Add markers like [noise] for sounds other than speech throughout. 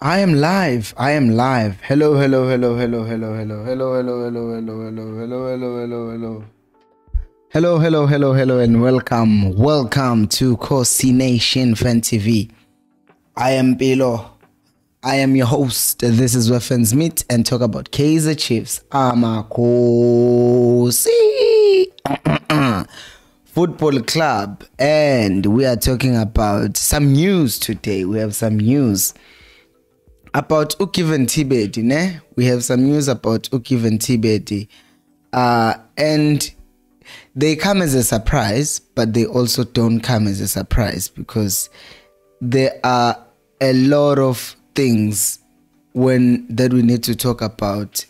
I am live. I am live. Hello, hello, hello, hello, hello, hello, hello, hello, hello, hello, hello, hello, hello, hello, hello. Hello, hello, hello, hello, and welcome. Welcome to Khosi Nation Fan TV. I am Bilo. I am your host. This is where fans meet and talk about Kaizer Chiefs. I'm a Amakhosi Football Club. And we are talking about some news today. We have some news about uGiven Thibedi, ne? We have some news about uGiven Thibedi. Uh, and they come as a surprise, but they also don't come as a surprise because there are a lot of things when that we need to talk about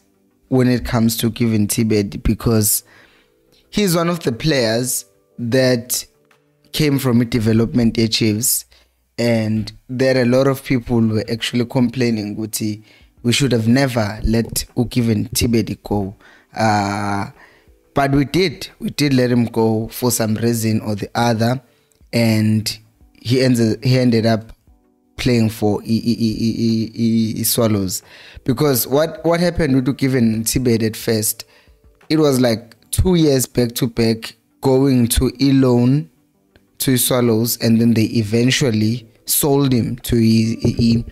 when it comes to Given Tibet because he's one of the players that came from development achieves and there are a lot of people who were actually complaining Guti we should have never let uGiven Tibet go. Uh, but we did. We did let him go for some reason or the other and he ended he ended up playing for e- e- e- Swallows. Because what what happened with uGiven Tibet at first it was like two years back to back going to Elon to Swallows and then they eventually sold him to e-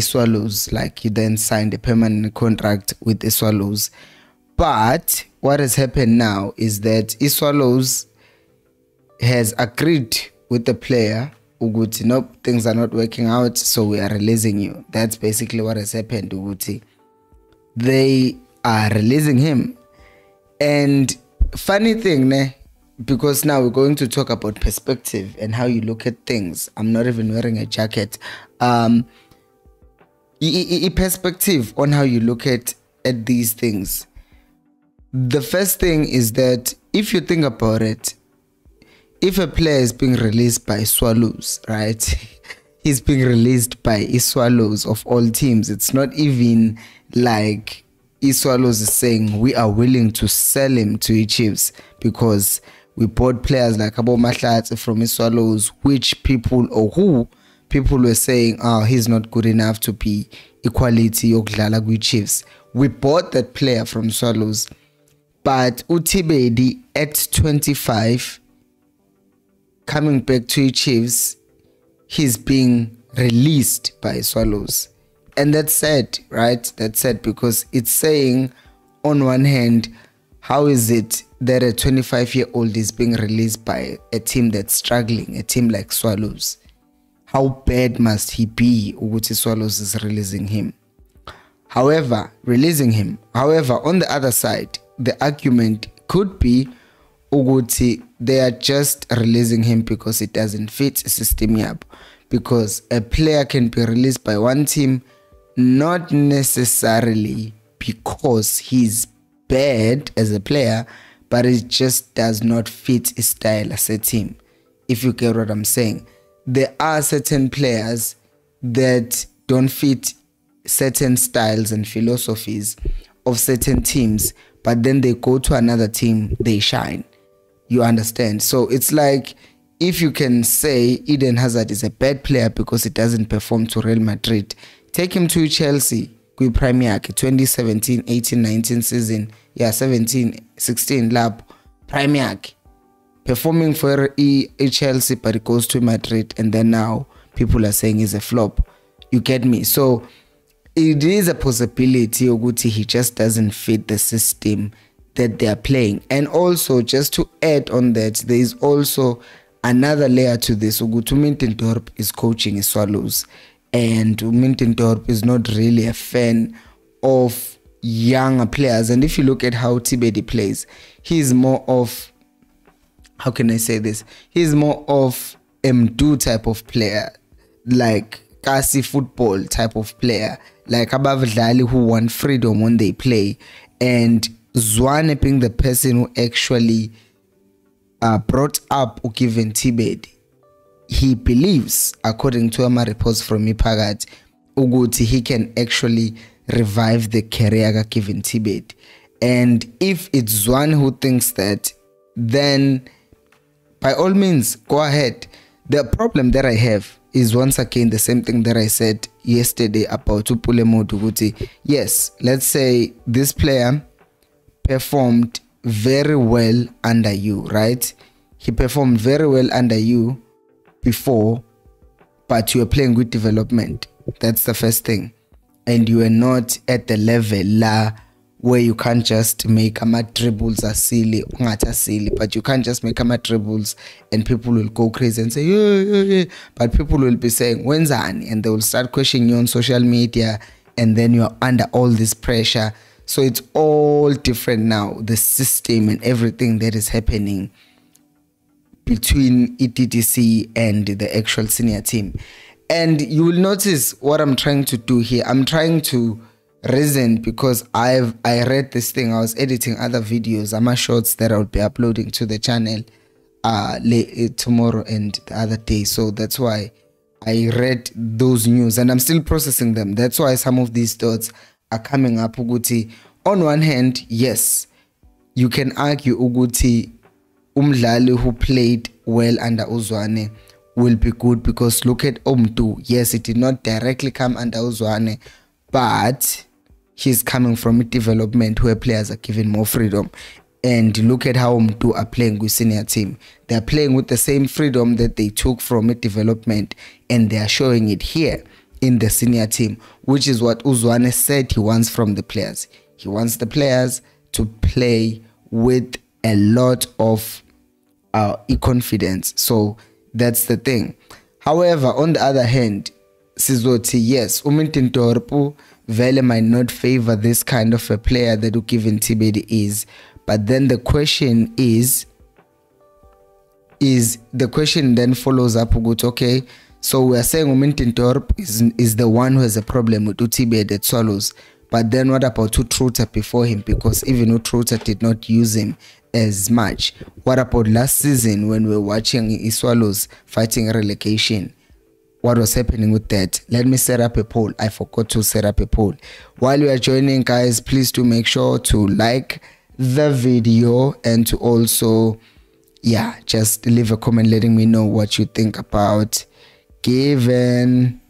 Swallows. Like he then signed a permanent contract with the Swallows. But what has happened now is that Swallows has agreed with the player ukuthi nope things are not working out so we are releasing you. That's basically what has happened ukuthi they are releasing him. And funny thing ne because now we're going to talk about perspective and how you look at things i'm not even wearing a jacket um a perspective on how you look at at these things the first thing is that if you think about it if a player is being released by Swallows, right? [laughs] He's being released by Swallows of all teams. It's not even like Swallows is saying we are willing to sell him to the Chiefs because we bought players like Abo Mahlatsi from Swallows, which people or who people were saying, oh, he's not good enough to be equality yokudlala kwi Chiefs. We bought that player from Swallows, but uThibedi at 25 coming back to Chiefs, he's being released by Swallows. And that's sad, right? That's sad because it's saying, on one hand, how is it that a 25 year old is being released by a team that's struggling, a team like Swallows? How bad must he be? Uguti Swallows is releasing him. However, releasing him. However, on the other side, the argument could be ukuthi they are just releasing him because it doesn't fit system yabo because a player can be released by one team not necessarily because he's bad as a player but it just does not fit his style as a team if you get what i'm saying there are certain players that don't fit certain styles and philosophies of certain teams but then they go to another team they shine you understand? So it's like if you can say Eden Hazard is a bad player because he doesn't perform to Real Madrid, take him to Chelsea kwi prime yakhe 2017 18 19 season. Yeah 17 16 lab. Prime yakhe performing for e, Chelsea but it goes to Madrid and then now people are saying he's a flop. You get me? So it is a possibility ukuthi he just doesn't fit the system that they are playing. And also, just to add on that, there is also another layer to this. Ugutu Middendorp is coaching Swallows, and Middendorp is not really a fan of younger players. And if you look at how Thibedi plays, he's more of how can I say this? He's more of M2 type of player, like Kasi football type of player, like Abavdali who want freedom when they play. And Zwane being the person who actually uh, brought up uGiven Tibet, he believes, according to ama reports from Ipagat, Uguti he can actually revive the career given Tibet. And if it's one who thinks that, then by all means go ahead the problem that i have is once again the same thing that i said yesterday about upulemodu ukuthi yes let's say this player performed very well under you right he performed very well under you before but you are playing with development. That's the first thing. And you are not at the level la where you can't just make ama dribbles are silly ungathi silly but you can't just make ama dribbles and people will go crazy and say yeah, yeah, yeah. but people will be saying wenzani? And they will start questioning you on social media and then you're under all this pressure. So it's all different now the system and everything that is happening between ETTC and the actual senior team and you will notice what I'm trying to do here I'm trying to reason because I've I read this thing. I was editing other videos, I'm shorts that I'll be uploading to the channel uh late, tomorrow and the other day. So that's why I read those news and I'm still processing them. That's why some of these thoughts are coming up. Uguti, on one hand, yes, you can argue Uguti umdlali who played well under Uzwane will be good because look at Omdu. Yes, it did not directly come under Uzwane, but he's coming from a development where players are given more freedom and look at how Mdu are playing with senior team. They're playing with the same freedom that they took from a development and they are showing it here in the senior team, which is what Uzwane said he wants from the players. He wants the players to play with a lot of uh, confidence. So that's the thing. However, on the other hand, sizothi yes, umuntu Dorpu vele might not favor this kind of a player that uGiven Thibedi is. But then the question is, is the question then follows up okay, so we are saying Umiddendorp is is the one who has a problem with Utibed at Swallows. But then what about uTruter before him? Because even uTruter did not use him as much. What about last season when we were watching Swallows fighting relegation? what was happening with that let me set up a poll i forgot to set up a poll while you are joining guys please do make sure to like the video and to also yeah just leave a comment letting me know what you think about given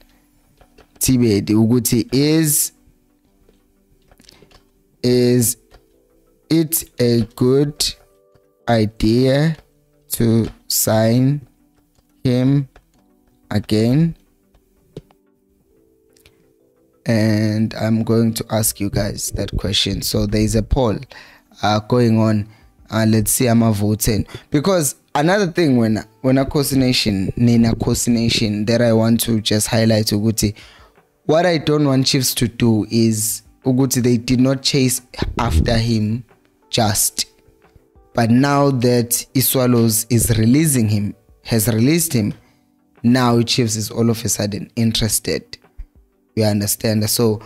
thibedi Uguti is is it a good idea to sign him again and I'm going to ask you guys that question. So there is a poll uh, going on. Uh, let's see, I'm a voting because another thing when when a coordination, Nina coordination that I want to just highlight Uguti, what I don't want Chiefs to do is Uguti they did not chase after him just, but now that Iswallows is releasing him, has released him now Chiefs is all of a sudden interested. You understand? So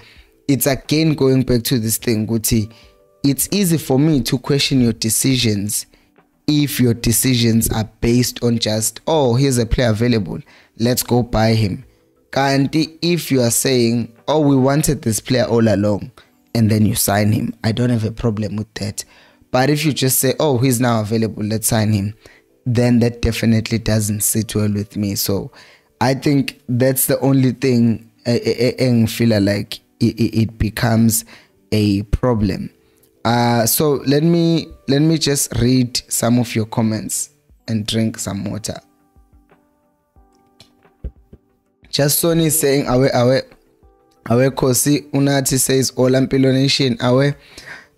it's again going back to this thing, Guti. It's easy for me to question your decisions if your decisions are based on just, oh, here's a player available, let's go buy him. And if you are saying, oh, we wanted this player all along, and then you sign him, I don't have a problem with that. But if you just say, oh, he's now available, let's sign him, then that definitely doesn't sit well with me. So I think that's the only thing eh, eh, eh, I feel like it becomes a problem. Uh, so let me let me just read some of your comments and drink some water. Just Sony saying awe awe awe Kosi Unati says Ola Mpilo Nation. Awe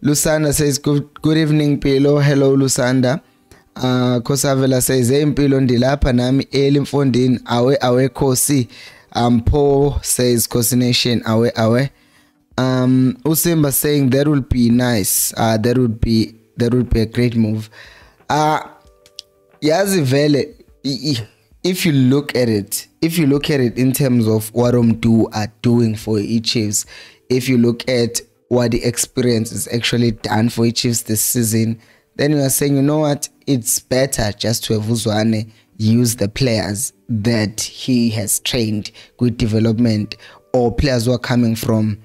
Lusanda says good good evening Pilo hello Lusanda. Uh khosavela says hey ndilapha nami eli mfondini. Awe awe khosi um says Khosi Nation awe awe. Um usimba saying that would be nice. Uh that would be that would be a great move. Uh yazi vele if you look at it if you look at it in terms of what Umdu are doing for e-Chiefs if you look at what the experience is actually done for e-Chiefs this season then you are saying you know what? It's better just to have Uzwane use the players that he has trained with development or players who are coming from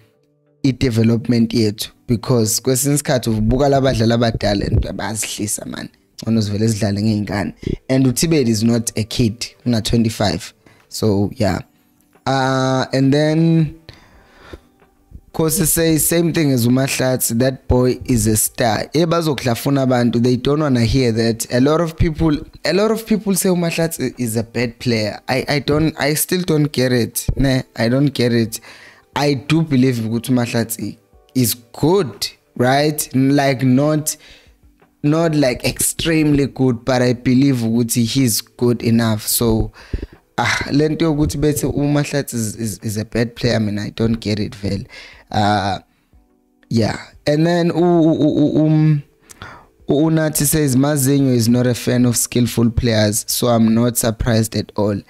i-development yethu. Because kwesinye isikhathi ubuka labadlali abadala and bayazihlisa man. Ngcono sivele sidlale ngey'ngane. And uTibet is not a kid una 25 so yeah. Uh and then Khosi say same thing as uMahlatsi that boy is a star. Ebazokuhlafuna abantu they don't want to hear that. A lot of people a lot of people say uMahlatsi is a bad player. I i don't i still don't get it. Ne i don't get it. I do believe ukuthi uMahlatsi is good right? Like not not like extremely good but i believe ukuthi he's good enough. So ah lento yokuthi bethi uMahlatsi is, is, is a bad player i mean i don't get it vele. Uh yeah. And then um Unathi says Mazinho is not a fan of skillful players so I'm not surprised at all.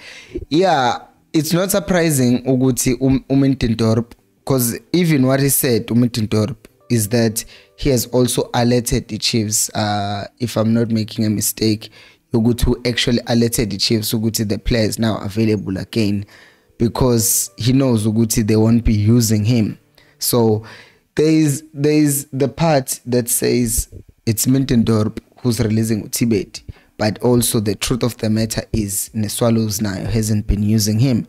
Yeah it's not surprising ukuthi uMiddendorp because even what he said uMiddendorp is that he has also alerted the Chiefs uh if I'm not making a mistake ukuthi who actually alerted the Chiefs ukuthi the player is now available again because he knows ukuthi they won't be using him. So there's there's the part that says it's Middendorp who's releasing Tibet but also the truth of the matter is Neswallows now hasn't been using him.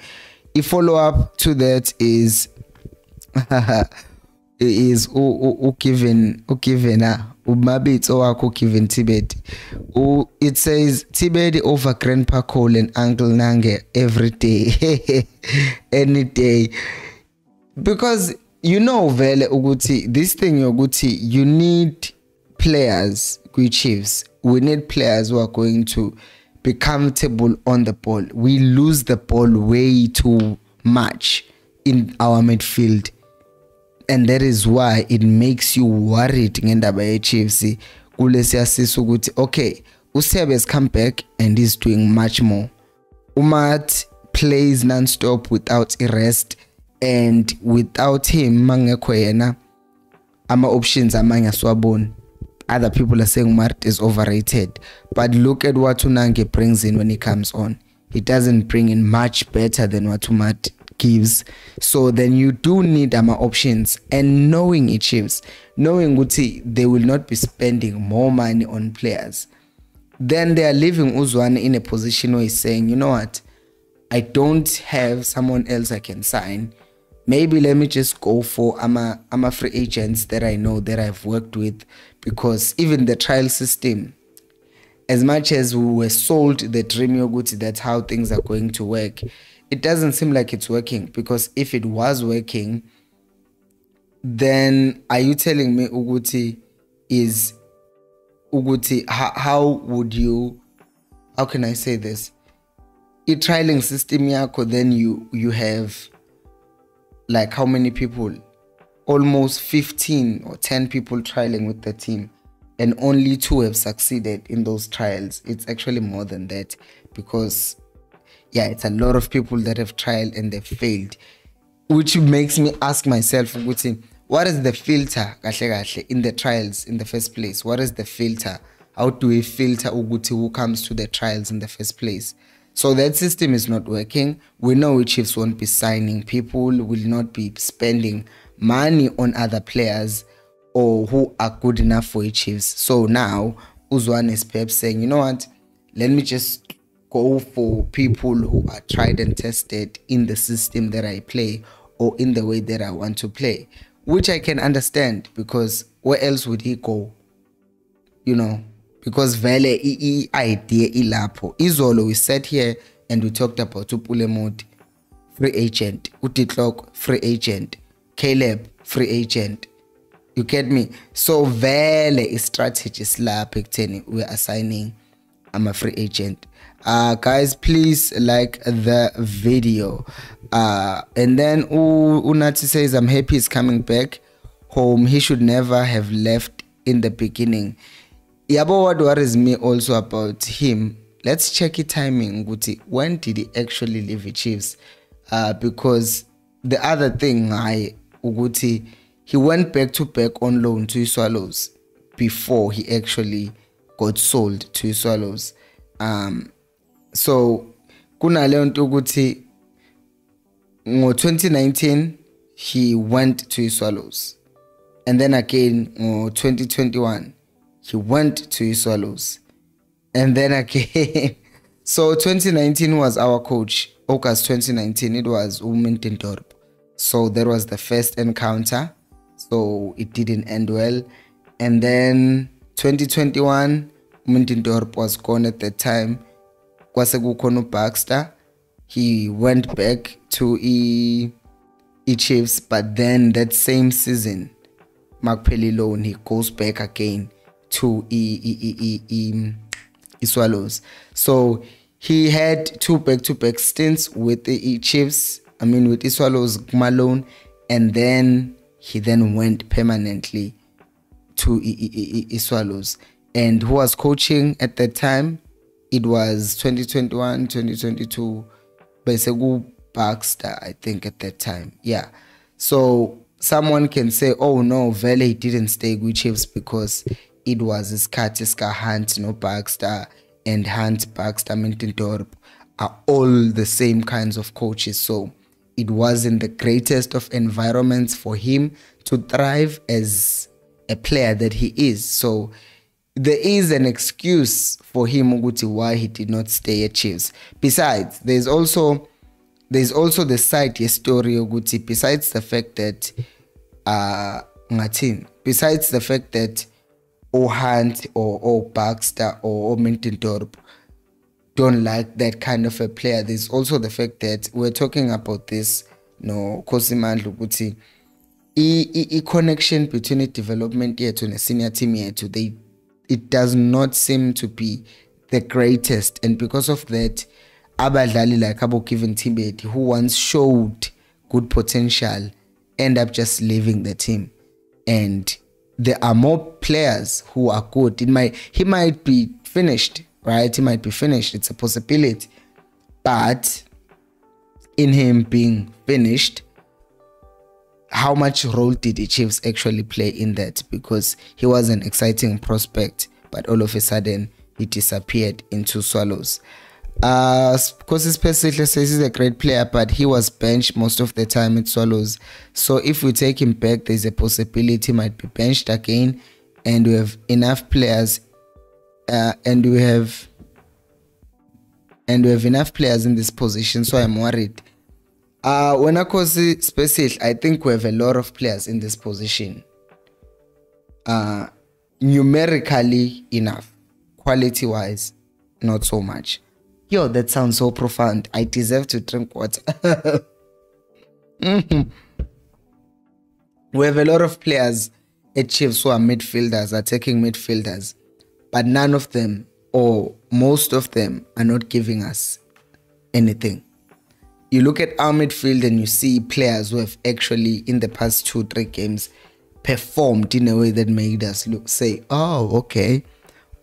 A follow up to that is [laughs] is ugiven ugivena umabitso wakho ugiven Tibet. It says Tibet over grandpa Cole and uncle Nange every day. [laughs] Any day. Because you know vele ukuthi this thing yokuthi you need players kwi Chiefs we need players who are going to be comfortable on the ball. We lose the ball way too much in our midfield and that is why it makes you worried ngendaba ye Chiefs kulesiyasisa ukuthi okay usebe has come back and he's doing much more. Umat plays non-stop without rest and without him mangekho yena ama options amanye asiwaboni. Other people are saying Mart is overrated. But look at what Unange brings in when he comes on. He doesn't bring in much better than what Mart gives. So then you do need ama options. And knowing it chiefs knowing ukuthi they will not be spending more money on players. Then they are leaving Uzwane in a position where he's saying you know what? I don't have someone else I can sign. Maybe let me just go for ama ama free agents that I know that I've worked with. Because even the trial system as much as we were sold the dream yokuthi that's how things are going to work it doesn't seem like it's working because if it was working then are you telling me uguti is uguti how, how would you how can i say this? I-trialing system yakho then you you have like how many people? Almost 15 or 10 people trialing with the team and only two have succeeded in those trials. It's actually more than that because yeah it's a lot of people that have tried and they've failed which makes me ask myself what is the filter in the trials in the first place? What is the filter? How do we filter who comes to the trials in the first place? So that system is not working. We know chiefs won't be signing people will not be spending money on other players or who are good enough for chiefs. So now uzwane is perhaps saying you know what? Let me just go for people who are tried and tested in the system that I play or in the way that I want to play, which I can understand because where else would he go? You know, because vele i idea ilapho. Izolo we sat here and we talked about Upulemodi, free agent, Utitlok, free agent, Caleb, free agent. You get me? So vele i strategy lapho ekutheni we assigning I'm a free agent uh guys please like the video. Uh and then unati says i'm happy he's coming back home. He should never have left in the beginning. Yabo what worries me also about him let's check the timing ukuthi when did he actually leave the chiefs? Uh because the other thing i ukuthi he went back to back on loan to swallows before he actually got sold to swallows. Um so kunaleyo nto ukuthi ngo-2019 he went to swallows. And then again ngo-2021 he went to swallows. And then again [laughs] so 2019 was our coach. August 2019 it was umiddendorp so that was the first encounter. So it didn't end well. And then 2021 umiddendorp was gone at that time kwasekukhona uBaxter. He went back to e e-Chiefs but then that same season Makpeli loan he goes back again to e, e, e, e Swallows. So he had two back-to-back stints with the Chiefs I mean with Iswallows Malone and then he then went permanently to Iswallows and who was coaching at that time it was 2021 2022 bese Baxter I think at that time. Yeah. So someone can say oh no vele didn't stay with Chiefs because it was isikhathi sika Hunt no Baxter and Hunt Baxter Middendorp are all the same kinds of coaches. So it wasn't the greatest of environments for him to thrive as a player that he is. So there is an excuse for him ukuthi why he did not stay at Chiefs. Besides, there's also there's also the side story ukuthi besides the fact that uh ngathini besides the fact that Hunt or or Baxter or, or Middendorp don't like that kind of a player there's also the fact that we're talking about this no Khosimandla ukuthi i connection between the development yethu ne senior team yethu they it does not seem to be the greatest. And because of that abadlali like abo who once showed good potential end up just leaving the team. And there are more players who are good. It might he might be finished right? He might be finished. It's a possibility. But in him being finished how much role did the Chiefs actually play in that? Because he was an exciting prospect, but all of a sudden he disappeared into Swallows. Uh, Kosi Spesihle says he's a great player, but he was benched most of the time at Swallows. So if we take him back, there's a possibility he might be benched again, and we have enough players, uh, and we have and we have enough players in this position. So I'm worried uh, when I Kosi special, I think we have a lot of players in this position. Uh, numerically enough, quality wise, not so much. Yo, that sounds so profound. I deserve to drink water. mm-hmm. [laughs] We have a lot of players at Chiefs who are midfielders, attacking midfielders, but none of them, or most of them, are not giving us anything you look at our midfield and you see players who have actually in the past two three games performed in a way that made us look say oh okay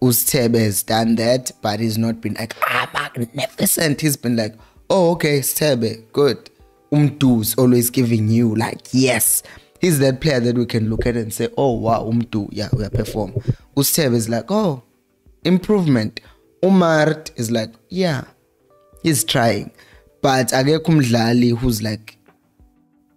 Ustebe has done that but he's not been like ah magnificent. He's been like oh okay Stebe good. Umdu's always giving you like yes. He's that player that we can look at and say oh wow Umdu yeah we are perform. Ustebe is like oh improvement. Umart is like yeah he's trying but akekho umdlali who's like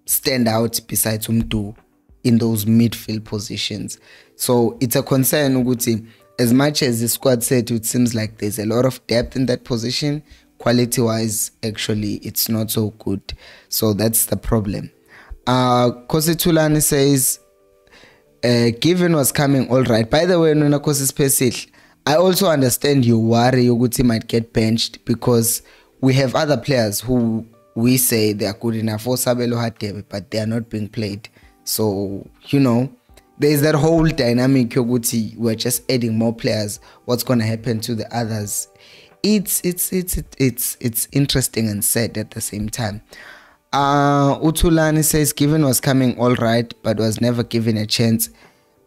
stand out besides umdu in those midfield positions. So it's a concern ukuthi as much as the squad said it seems like there's a lot of depth in that position quality wise actually it's not so good. So that's the problem. Uh Kositulani says uh, given was coming all right. By the way nona Kosi Special I also understand your worry ukuthi might get benched because we have other players who we say they are good enough for Sabelo Hadebe, but they are not being played. So, you know, there's that whole dynamic yoguti we're just adding more players. What's gonna happen to the others? It's it's it's it's it's interesting and sad at the same time. Uh Utulani says given was coming all right, but was never given a chance.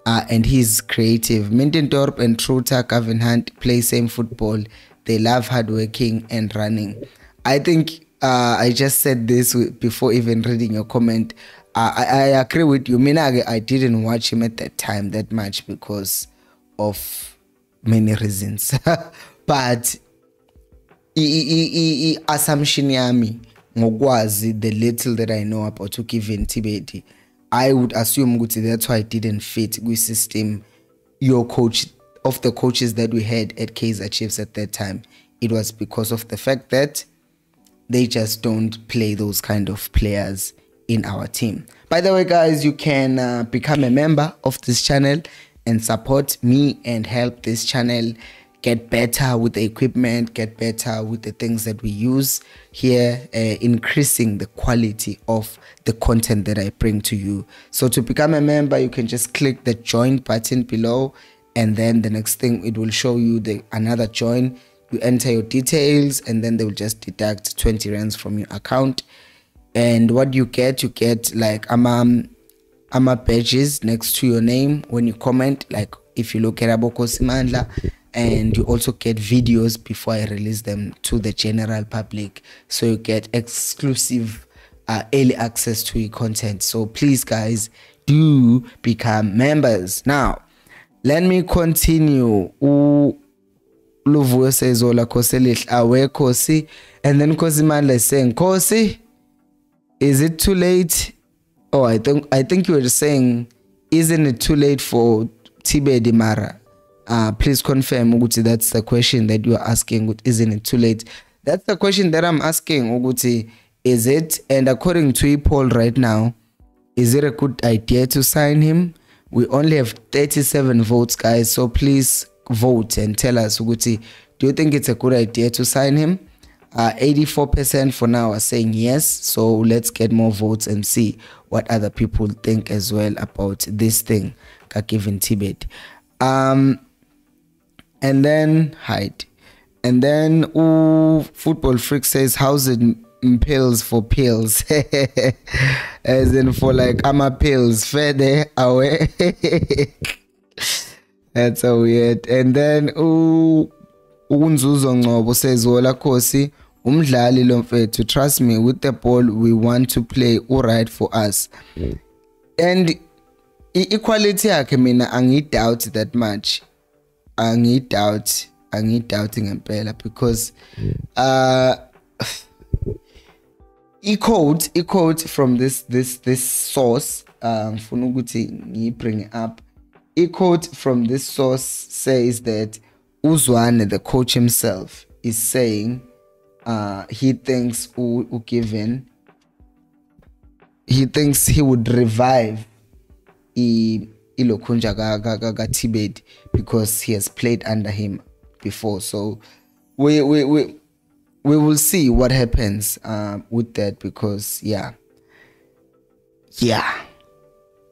Uh, and he's creative. Middendorp and Truter, Gavin Hunt play same football they love hardworking and running. I think uh, I just said this before even reading your comment. Uh, I, I agree with you. Mina, I didn't watch him at that time that much because of many reasons. [laughs] but i-assumption yami ngokwazi the little that I know about uGiven Thibedi I would assume that's why I didn't fit kwi-system your coach of the coaches that we had at Kaizer Chiefs at that time, it was because of the fact that they just don't play those kind of players in our team. By the way, guys, you can uh, become a member of this channel and support me and help this channel get better with the equipment, get better with the things that we use here, uh, increasing the quality of the content that I bring to you. So to become a member, you can just click the join button below and then the next thing it will show you the another join. You enter your details and then they will just deduct 20 rands from your account. And what you get, you get like ama ama badges next to your name when you comment like if you look at Aboko Simandla and you also get videos before I release them to the general public. So you get exclusive uh, early access to your content. So please, guys, do become members. Now, let me continue. Luvuyo says Ola Kosi Awe Kosi. And then Kosi Mandla is saying, Kosi, is it too late? Oh, I think I think you were saying, isn't it too late for Tibe Dimara? uh, please confirm ukuthi that's the question that you are asking isn't it too late that's the question that i'm asking ukuthi is it and according to poll right now is it a good idea to sign him we only have 37 votes guys so please vote and tell us ukuthi do you think it's a good idea to sign him uh, 84% for now are saying yes so let's get more votes and see what other people think as well about this thing given tibet um and then hide. And then ooh, football freak says, "How's it pills for pills?" [laughs] As in for like I'm a pills, fede away. [laughs] That's so weird. And then unzuzo ngcobo says, "Wola Kosi, umdlali lo mfethu trust me with the ball we want to play alright for us." Mm. And equality yakhe mina angidoubt that much angidoubt angidoubt ngempela because uh i-code i-code from this this this source uh, ukuthi ngiyibring up. I-code from this source says that Uzwane the coach himself is saying uh, he thinks U- ugiven he thinks he would revive i ilokhunja ka-tibet because he has played under him before. So we we we, we will see what happens uh, with that because yeah. Yeah.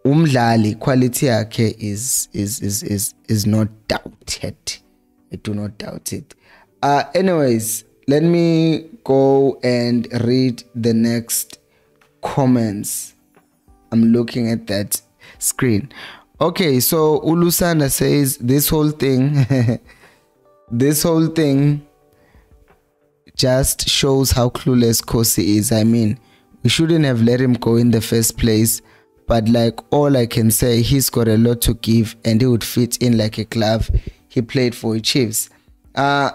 Umdlali quality yakhe is is is is is not doubted i do not doubt it. Uh anyways let me go and read the next comments. I'm looking at that screen. Okay, so Ulusana says this whole thing, [laughs] this whole thing just shows how clueless Kosi is. I mean, we shouldn't have let him go in the first place. But like all I can say, he's got a lot to give and he would fit in like a glove. He played for the Chiefs. Uh,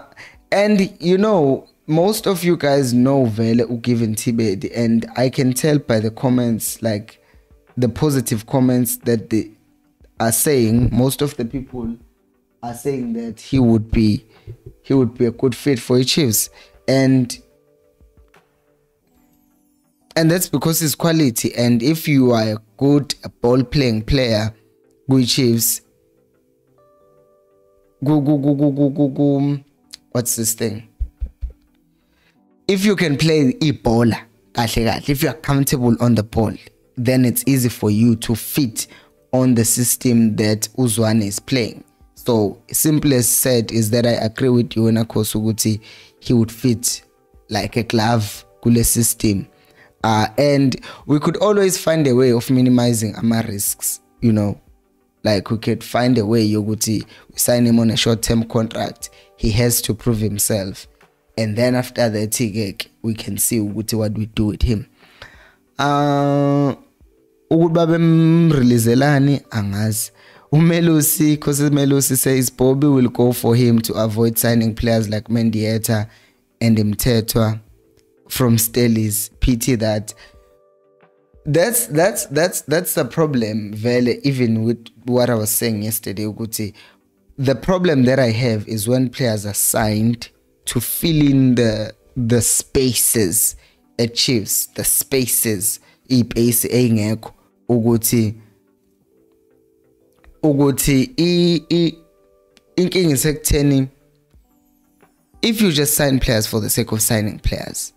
and you know, most of you guys know Vele Ugiven Tibet, and I can tell by the comments, like the positive comments that they are saying most of the people are saying that he would be he would be a good fit for the Chiefs and and that's because it's quality and if you are a good ball playing player with Chiefs go go go go go go go what's this thing if you can play Ebola if you are comfortable on the ball then it's easy for you to fit on the system that Uzwane is playing. So simplest said is that I agree with you in Kosuguti he would fit like a glove kule system. Uh, and we could always find a way of minimizing our risks, you know. Like we could find a way Yoguti, we sign him on a short-term contract. He has to prove himself. And then after that, we can see what we do with him. Uh, ukuthi babemreleaselani angazi umelusi because Melusi says Bobby will go for him to avoid signing players like Mendieta and Mtetwa from Stelis. pity that that's that's that's that's the problem vele even with what I was saying yesterday ukuthi the problem that I have is when players are signed to fill in the the spaces achieves the spaces ipace engekho ukuthi ukuthi inkinga isekutheni if you just sign players for the sake of signing players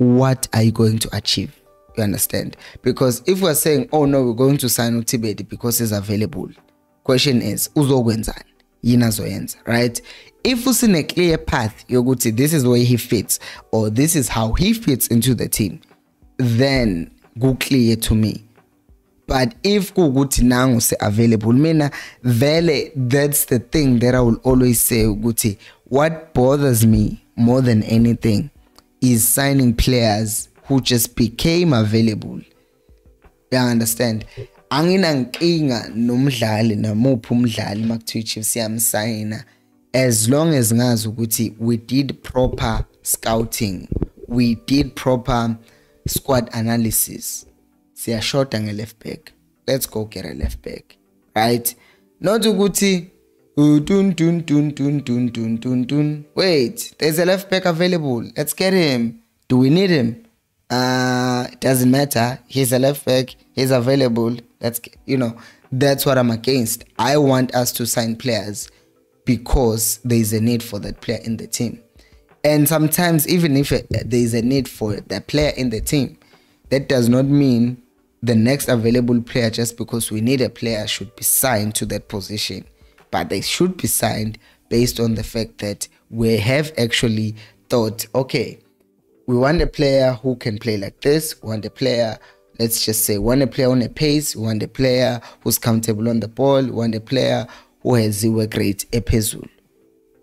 what are you going to achieve? You understand? Because if we're saying oh no we're going to sign uThibedi because he's available question is uzokwenzani? Yini azoyenza right? If usine clear path yokuthi this is where he fits or this is how he fits into the team then ku clear to me but if kukuthi nangu se available mina vele that's the thing that I will always say ukuthi what bothers me more than anything is signing players who just became available. You understand? Anginankinga nomdlali namuphi umdlali makuthiwa Chiefs yamsayina as long as ngazi ukuthi we did proper scouting we did proper squad analysis. siya short and a left back. Let's go get a left back right? Not ukuthi wait there's a left back available. Let's get him. Do we need him? Uh, it doesn't matter. He's a left back. He's available. Let's get, you know that's what i'm against. I want us to sign players because there is a need for that player in the team. And sometimes even if uh, there is a need for that player in the team that does not mean the next available player just because we need a player should be signed to that position. But they should be signed based on the fact that we have actually thought okay we want a player who can play like this we want a player let's just say we want a player on a pace we want a player who's comfortable on the ball we want a player who has zero grade ephezulu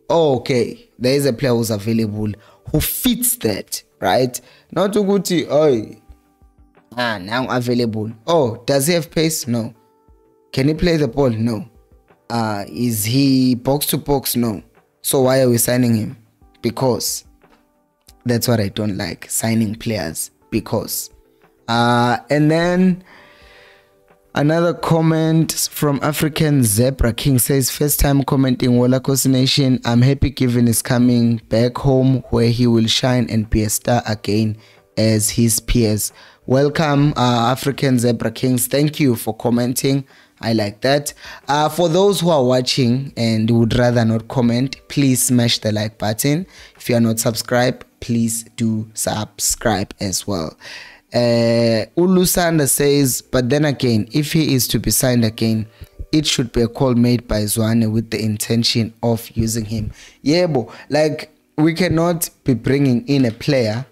oh, okay there is a player who's available who fits that right? Not ukuthi oh ah now available. Oh does he have pace? No. Can he play the ball? No. Uh is he box to box? No. So why are we signing him? Because that's what i don't like signing players. Because. Uh and then Another comment from African Zebra King says, First time commenting Wolakos Nation. I'm happy Given is coming back home where he will shine and be a star again as his peers. Welcome, uh, African Zebra Kings. Thank you for commenting. I like that. Uh, for those who are watching and would rather not comment, please smash the like button. If you are not subscribed, please do subscribe as well. Uh, Ulusanda says, but then again, if he is to be signed again, it should be a call made by Zwane with the intention of using him. Yeah, but like we cannot be bringing in a player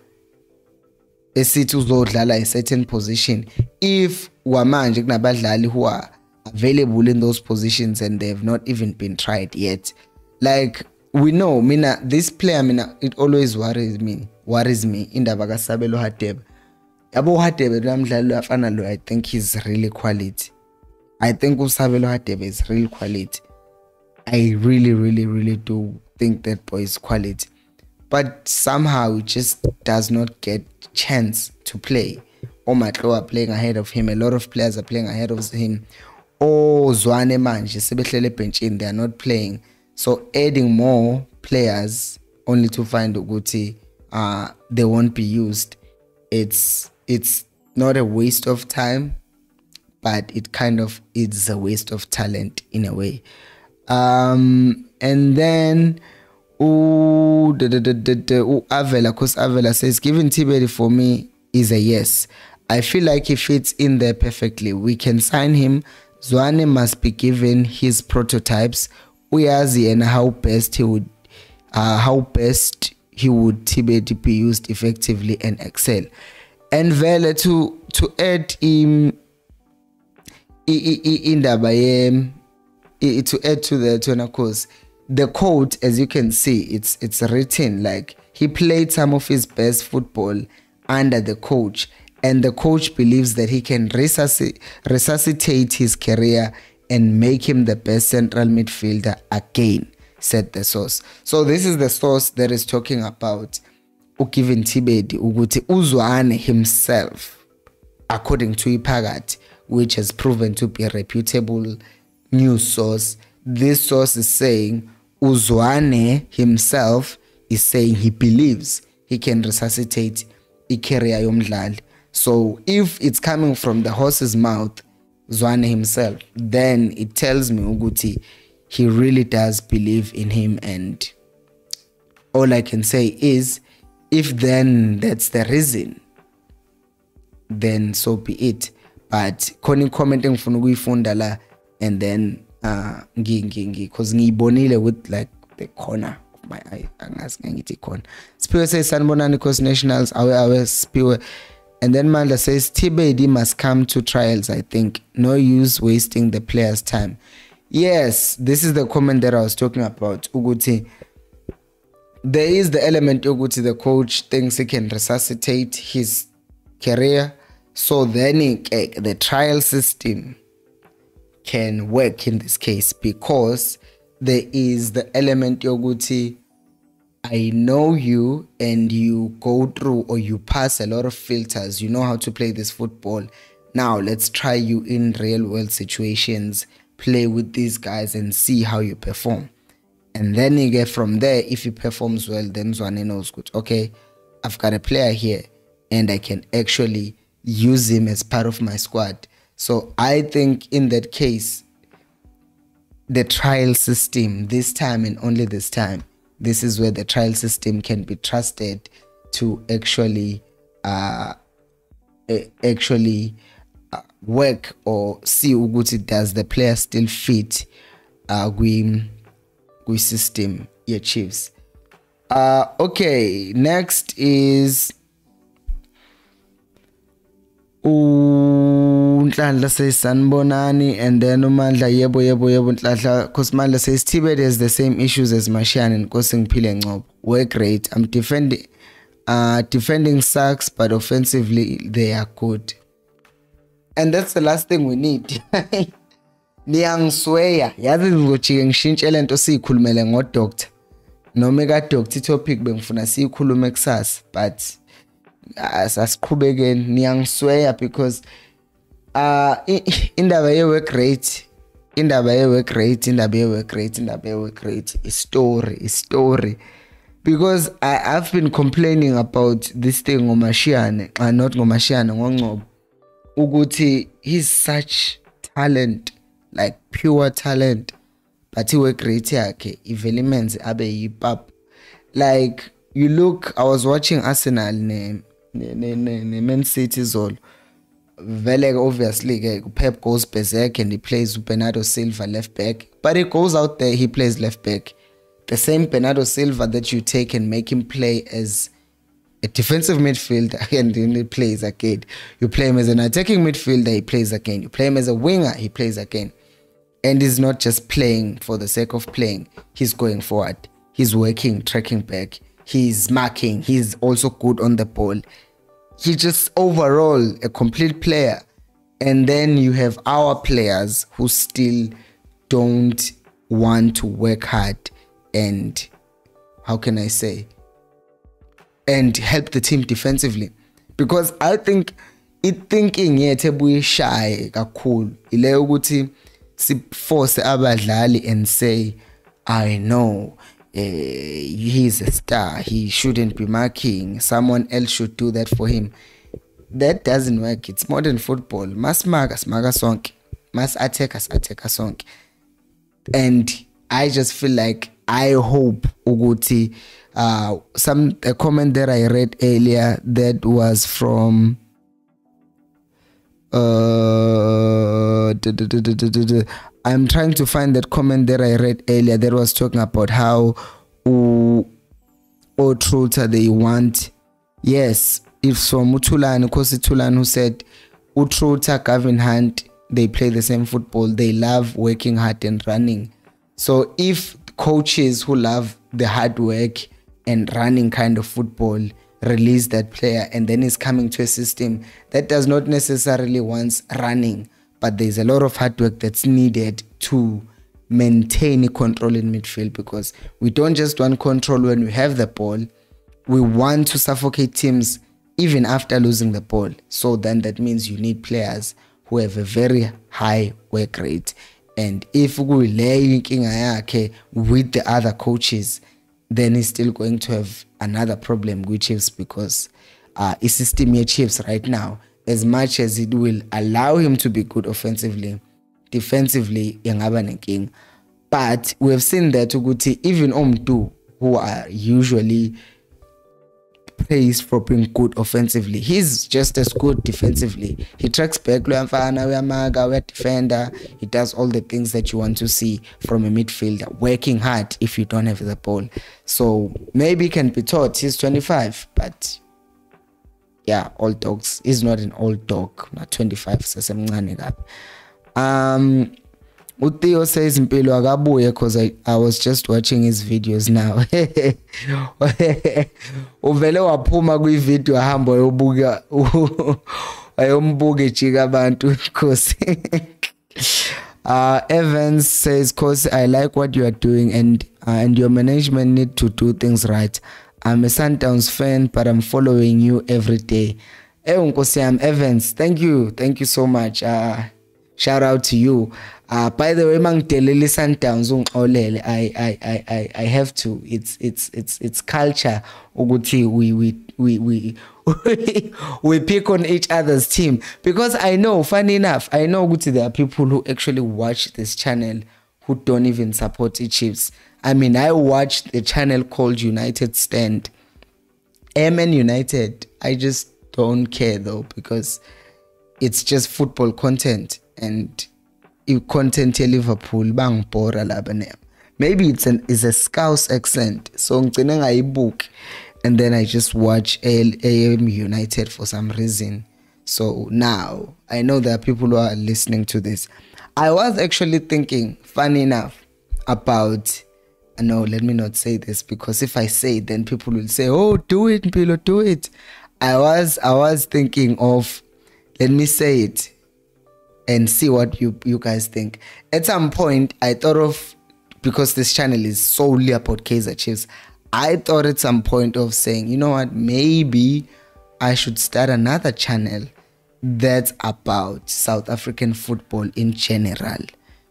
esithi uzodlala a certain position if wamanje kunabadlali who are available in those positions and they have not even been tried yet. Like we know mina this player mina it always worries me worries me indaba kasabelo hadebe. Yabo uhadebe lamdlali afana lo i think he's really quality. I think usabelo hadebe is real quality. I really really really do think that boy is quality. But somehow just does not get chance to play. Omatlo are playing ahead of him. A lot of players are playing ahead of him. Ozwane manje sebehlele ebhenchini they are not playing. So adding more players only to find ukuthi uh, they won't be used. It's it's not a waste of time but it kind of is a waste of talent in a way. Um, and then Ooh, Avela, cause Avela says, giving Thibedi for me is a yes. I feel like he fits in there perfectly. We can sign him. Zwane must be given his prototypes. Uyazi and how best he would, uh, how best he would Tibet be used effectively and excel. And Vele to to add him indaba ye to add to the to course the quote as you can see it's it's written like he played some of his best football under the coach and the coach believes that he can resusc- resuscitate his career and make him the best central midfielder again said the source so this is the source that is talking about ugiven thibedi ukuthi uzwane himself according to Ipagat, which has proven to be a reputable news source. This source is saying Uzwane himself is saying he believes he can resuscitate i-career yomdlali. So if it's coming from the horse's mouth, Zwane himself, then it tells me Uguti he really does believe in him and all I can say is if then that's the reason then so be it but khona i-comment engifuna and then uh cause ngiyibonile with like the corner of my eye. Angazi Siphiwe says sanibonani cause nationals awe awe Siphiwe and then Manda says TBD must come to trials I think. No use wasting the players time. Yes this is the comment that I was talking about ukuthi there is the element yokuthi the coach thinks he can resuscitate his career. So then the trial system can work in this case because there is the element yoguti I know you and you go through or you pass a lot of filters. You know how to play this football. Now let's try you in real world situations, play with these guys and see how you perform. And then you get from there, if he performs well, then Zwane knows good. Okay, I've got a player here and I can actually use him as part of my squad. So I think in that case, the trial system, this time and only this time, this is where the trial system can be trusted to actually uh, actually uh, work or see ukuthi does the player still fit uh, system yeah chiefs uh okay next is uNhlanhla says sanibonani and then uMandla yebo yebo yebo Nhlanhla cause Mandla says Tibet has the same issues as mashiyane Nkosi Ngiphile Ngcobo. We're great. I'm defending uh defending sucks but offensively they are good and that's the last thing we need. [laughs] Niyangisweya yazi ngizojike ngishintshe lento siyikhulumele ngodoctor. Noma ka itopic topic bengifuna siyikhulume kusasa but asiqhubekeni niyangisweya because uh indaba ye-work rate indaba ye-work rate indaba ye-work rate indaba ye-work rate istory istory. Because I, i've been complaining about this thing ngomashiyane uh, not ngomashiyane ngongcobo ukuthi he's such talent like pure talent but i-work rate yakhe ivele imenze abe yipap. Like you look i was watching arsenal ne ne-Man City zolo. Vele obviously ke Pep goes berserk and he plays Bernardo Silva left back. But he goes out there he plays left back. The same Bernardo Silva that you take and make him play as a defensive midfielder [laughs] and then he plays again. You play him as an attacking midfielder he plays again. You play him as a winger he plays again. And he's not just playing for the sake of playing. He's going forward. He's working tracking back. He's marking. He's also good on the ball he's just overall a complete player. And then you have our players who still don't want to work hard and how can I say and help the team defensively because I think i-thinking yethu ebuyishaye kakhulu ile ukuthi siforce abadlali and say I know uh, he's a star. He shouldn't be marking. Someone else should do that for him. That doesn't work. It's modern football. Mas marka smarka sonke. Mas attack us attack. And I just feel like I hope Uguti uh some a comment that I read earlier that was from uh I'm trying to find that comment that I read earlier that was talking about how or Truter they want. Yes, it's from Utulan, Kosi Tulan who said uTruter, Gavin Hunt, they play the same football. They love working hard and running. So if coaches who love the hard work and running kind of football release that player and then he's coming to a system that does not necessarily want running but there's a lot of hard work that's needed to maintain control in midfield because we don't just want control when we have the ball. We want to suffocate teams even after losing the ball. So then that means you need players who have a very high work rate. And if kuyileyo inkinga yakhe with the other coaches then he's still going to have another problem with Chiefs because uh, his system here Chiefs right now as much as it will allow him to be good offensively defensively nenkinga but we have seen that ukuthi even umntu who are usually praised for being good offensively. He's just as good defensively. He tracks back uyamfana uyamaka uyadefender he does all the things that you want to see from a midfielder working hard if you don't have the ball. So maybe can be taught. He's 25 but yeah old dogs. He's not an old dog. Not 25 sesemncane kabi. Um uTheo says impilo akabuye because I, I was just watching his videos now. [laughs] Uvele waphuma kwivideo ahamba yobuka [laughs] ayombuka ejika abantu [laughs] because uh Evans says cause I like what you are doing and uh, and your management need to do things right. I'm a Sundowns fan but I'm following you every day ewu nkosi yami Evans thank you thank you so much uh shout out to you. Uh by the way mangidelele sundowns ungixolele i i i i have to it's it's it's it's culture ukuthi we we we we [laughs] we pick on each other's team. Because i know funny enough i know ukuthi there are people who actually watch this channel who don't even support the chiefs. I mean i watched the channel called united stand. Mn united? I just don't care though because it's just football content and i-content ye-liverpool bangibhora laba ne. Maybe it's an is a scouse accent so I'm ngigcine ngayibuki and then i just watch am united for some reason. So now i know there are people who are listening to this. I was actually thinking funny enough about no let me not say this because if i say it then people will say oh do it Mpilo do it. I was i was thinking of let me say it and see what you you guys think. At some point, I thought of because this channel is solely about Kaizer Chiefs. I thought at some point of saying, you know what, maybe I should start another channel that's about South African football in general,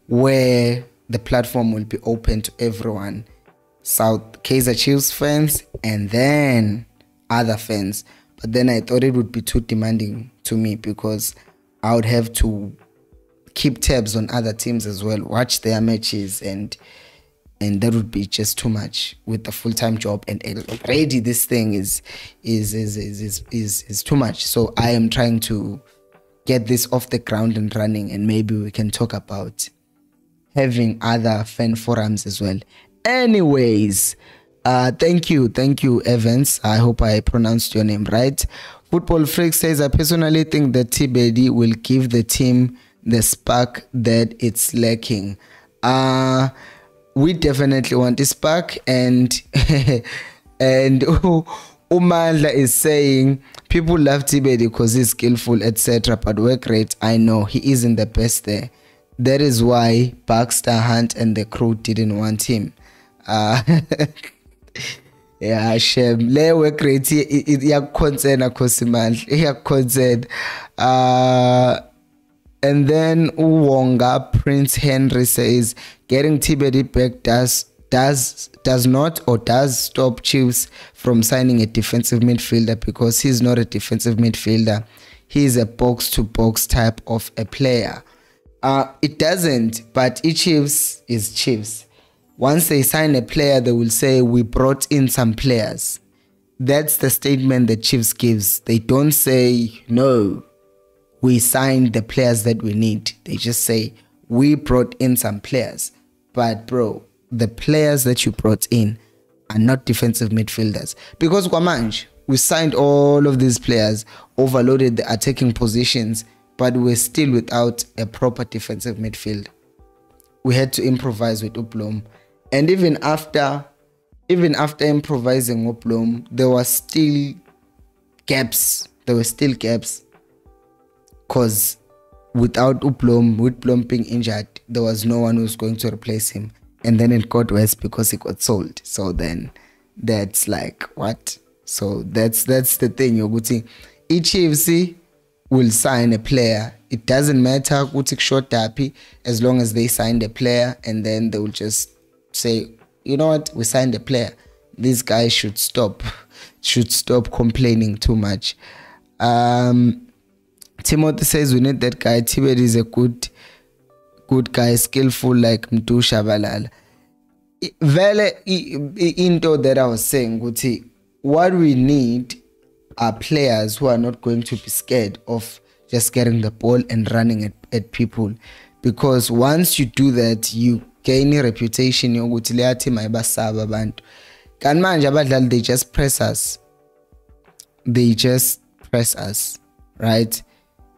where the platform will be open to everyone. South Kaizer Chiefs fans and then other fans. But then I thought it would be too demanding to me because I would have to keep tabs on other teams as well, watch their matches, and and that would be just too much with a full time job. And already this thing is is is is is is, is too much. So I am trying to get this off the ground and running, and maybe we can talk about having other fan forums as well. Anyways. Uh, thank you, thank you, Evans. I hope I pronounced your name right. Football Freak says, I personally think that TBD will give the team the spark that it's lacking. Uh we definitely want the spark and [laughs] and [laughs] Umandla is saying people love Thibedi because he's skillful etc but work rate I know he isn't the best there. That is why Baxter Hunt and the crew didn't want him. Uh [laughs] yeah shem le work rate akhosimandla iyakuconcern uh and then Uwonga Prince Henry says getting Thibedi back does does does not or does stop Chiefs from signing a defensive midfielder because he's not a defensive midfielder. He's a box to box type of a player. Uh, it doesn't, but each Chiefs is Chiefs. Once they sign a player, they will say, We brought in some players. That's the statement the Chiefs gives. They don't say, No, we signed the players that we need. They just say, we brought in some players. But, bro, the players that you brought in are not defensive midfielders. Because Guamanj, we signed all of these players, overloaded the attacking positions, but we're still without a proper defensive midfield. We had to improvise with uBlom. And even after even after improvising uBlom, there were still gaps. There were still gaps because without uBlom, with Blom being injured, there was no one who was going to replace him. And then it got worse because he got sold. So then that's like what? So that's that's the thing. You're going each AFC will sign a player it doesn't matter ukuthi kushota as long as they sign a player and then they will just say you know what we signed a player these guys should stop should stop complaining too much um timothy says we need that guy Thibedi is a good good guy skillful like mdu shabalala. Vele into that i was saying ukuthi what we need are players who are not going to be scared of just getting the ball and running at, at people. Because once you do that you gain a reputation yokuthi leya team ayibasaba abantu. Kanti manje abadlali they just press us. They just press us right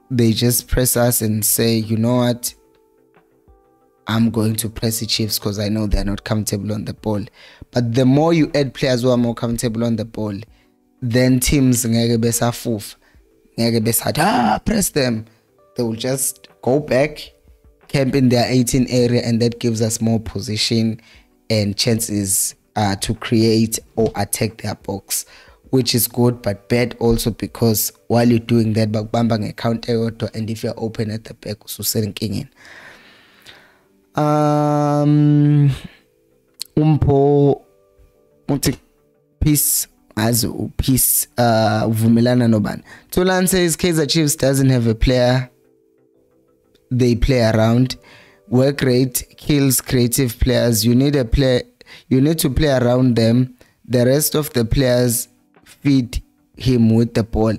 they just press us and say you know what? I'm going to press the Chiefs because I know they're not comfortable on the ball. But the more you add players who are more comfortable on the ball, then teams ngeke besafufa ngeke besathi ah press them. They will just go back camp in their 18 area and that gives us more position and chances uh, to create or attack their box which is good but bad also because while you're doing that bakubamba ngecounter yodwa and if you're open at the back ususenkingeni. Um umpho uthi peace as peace uh uvumelana nobani. Tolan says Kaizer Chiefs doesn't have a player they play around. Work rate kills creative players. You need a player you need to play around them. The rest of the players feed him with the ball.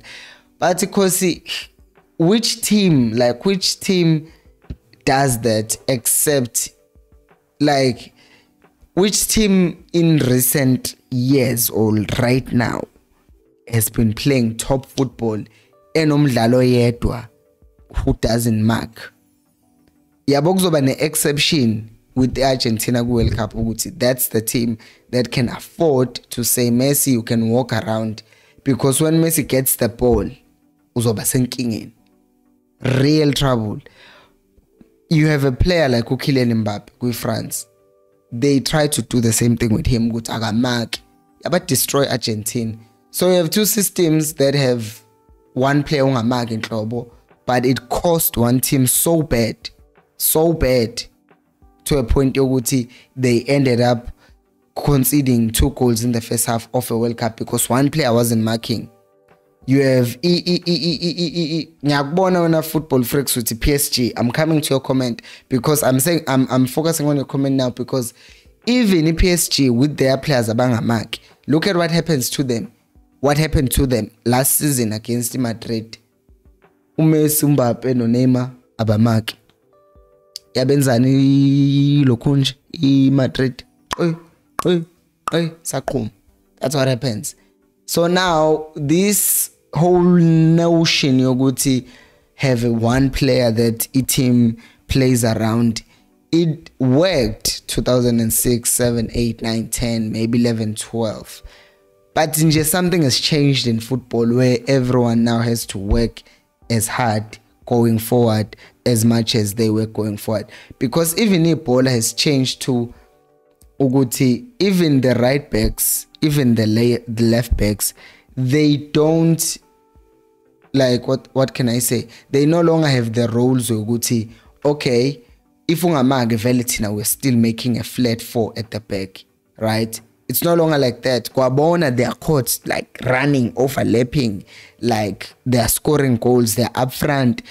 But because which team like which team does that except like which team in recent years or right now has been playing top football enomdlalo yedwa who doesn't mark? Yabo kuzoba ne-exception with the Argentina World Cup that's the team that can afford to say Messi you can walk around. Because when Messi gets the ball uzoba senkingeni. Real trouble. You have a player like uKylian Mbappe kwi France. They try to do the same thing with him ukuthi akamaki yaba destroy Argentina. So you have two systems that have one player ungamaki inhlobo but it cost one team so bad so bad to a point yokuthi they ended up conceding two goals in the first half of a World Cup because one player wasn't marking. You have ngiyakubona wena football freaks with PSG I'm coming to your comment because I'm saying I'm I'm focusing on your comment now because even PSG with their players abangamaki look at what happens to them. What happened to them last season against Madrid? uMessi uMbappe noNeymar abamaki yabenzani lokhunje iMadrid. Oy oy oy saqhuma. That's what happens. So now this whole notion yokuthi have one player that a team plays around it worked 2006 7 8 9 10 maybe 11 12 but nje something has changed in football where everyone now has to work as hard going forward as much as they were going forward. Because even ibhola has changed to ukuthi even the right backs even the, the left backs they don't like what what can i say? They no longer have the roles ukuthi okay if we're still making a flat four at the back right it's no longer like that. Kwabona they are caught like running overlapping like they are scoring goals they're up front.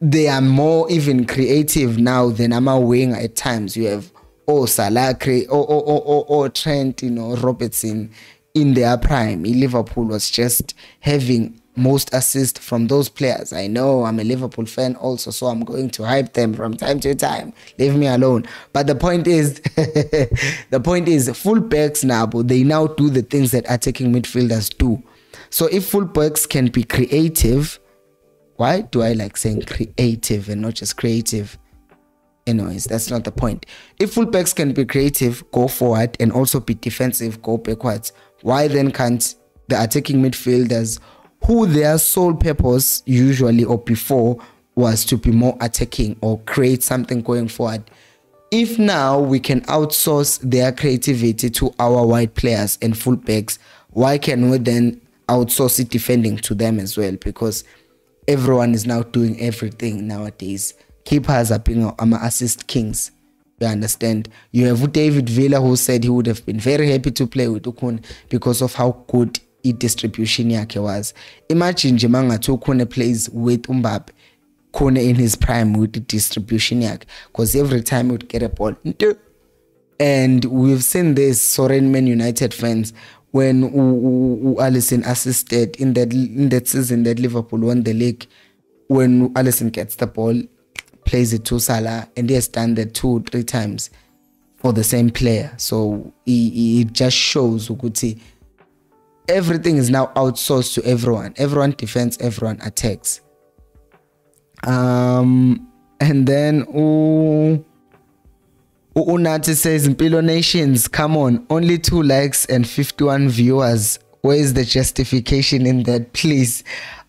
They are more even creative now than ama wing at times. You have oh Salah or or or or Trent you know Robertson in their prime, Liverpool was just having most assists from those players. I know I'm a Liverpool fan also, so I'm going to hype them from time to time. Leave me alone. But the point is, [laughs] the point is, fullbacks now, they now do the things that attacking midfielders do. So if fullbacks can be creative, why do I like saying creative and not just creative? Anyways, that's not the point. If fullbacks can be creative, go forward, and also be defensive, go backwards why then can't the attacking midfielders, who their sole purpose usually or before was to be more attacking or create something going forward, if now we can outsource their creativity to our wide players and fullbacks, why can we then outsource it defending to them as well? Because everyone is now doing everything nowadays. Keepers are being um, assist kings. You understand? You have David Villa who said he would have been very happy to play with Ukun because of how good i-distribution yakhe was. Imagine nje mangathi UKhune plays with Mbappe khona in his prime with the distribution yakhe because every time he would get a ball and we've seen this Soren Man United fans when Alisson assisted in that in that season that Liverpool won the league when Alisson gets the ball plays it to Salah and he has done that two three times for the same player so it just shows ukuthi everything is now outsourced to everyone everyone defends everyone attacks um and then ooh, Unati says Mpilo Nations, come on, only two likes and 51 viewers. Where is the justification in that? Please.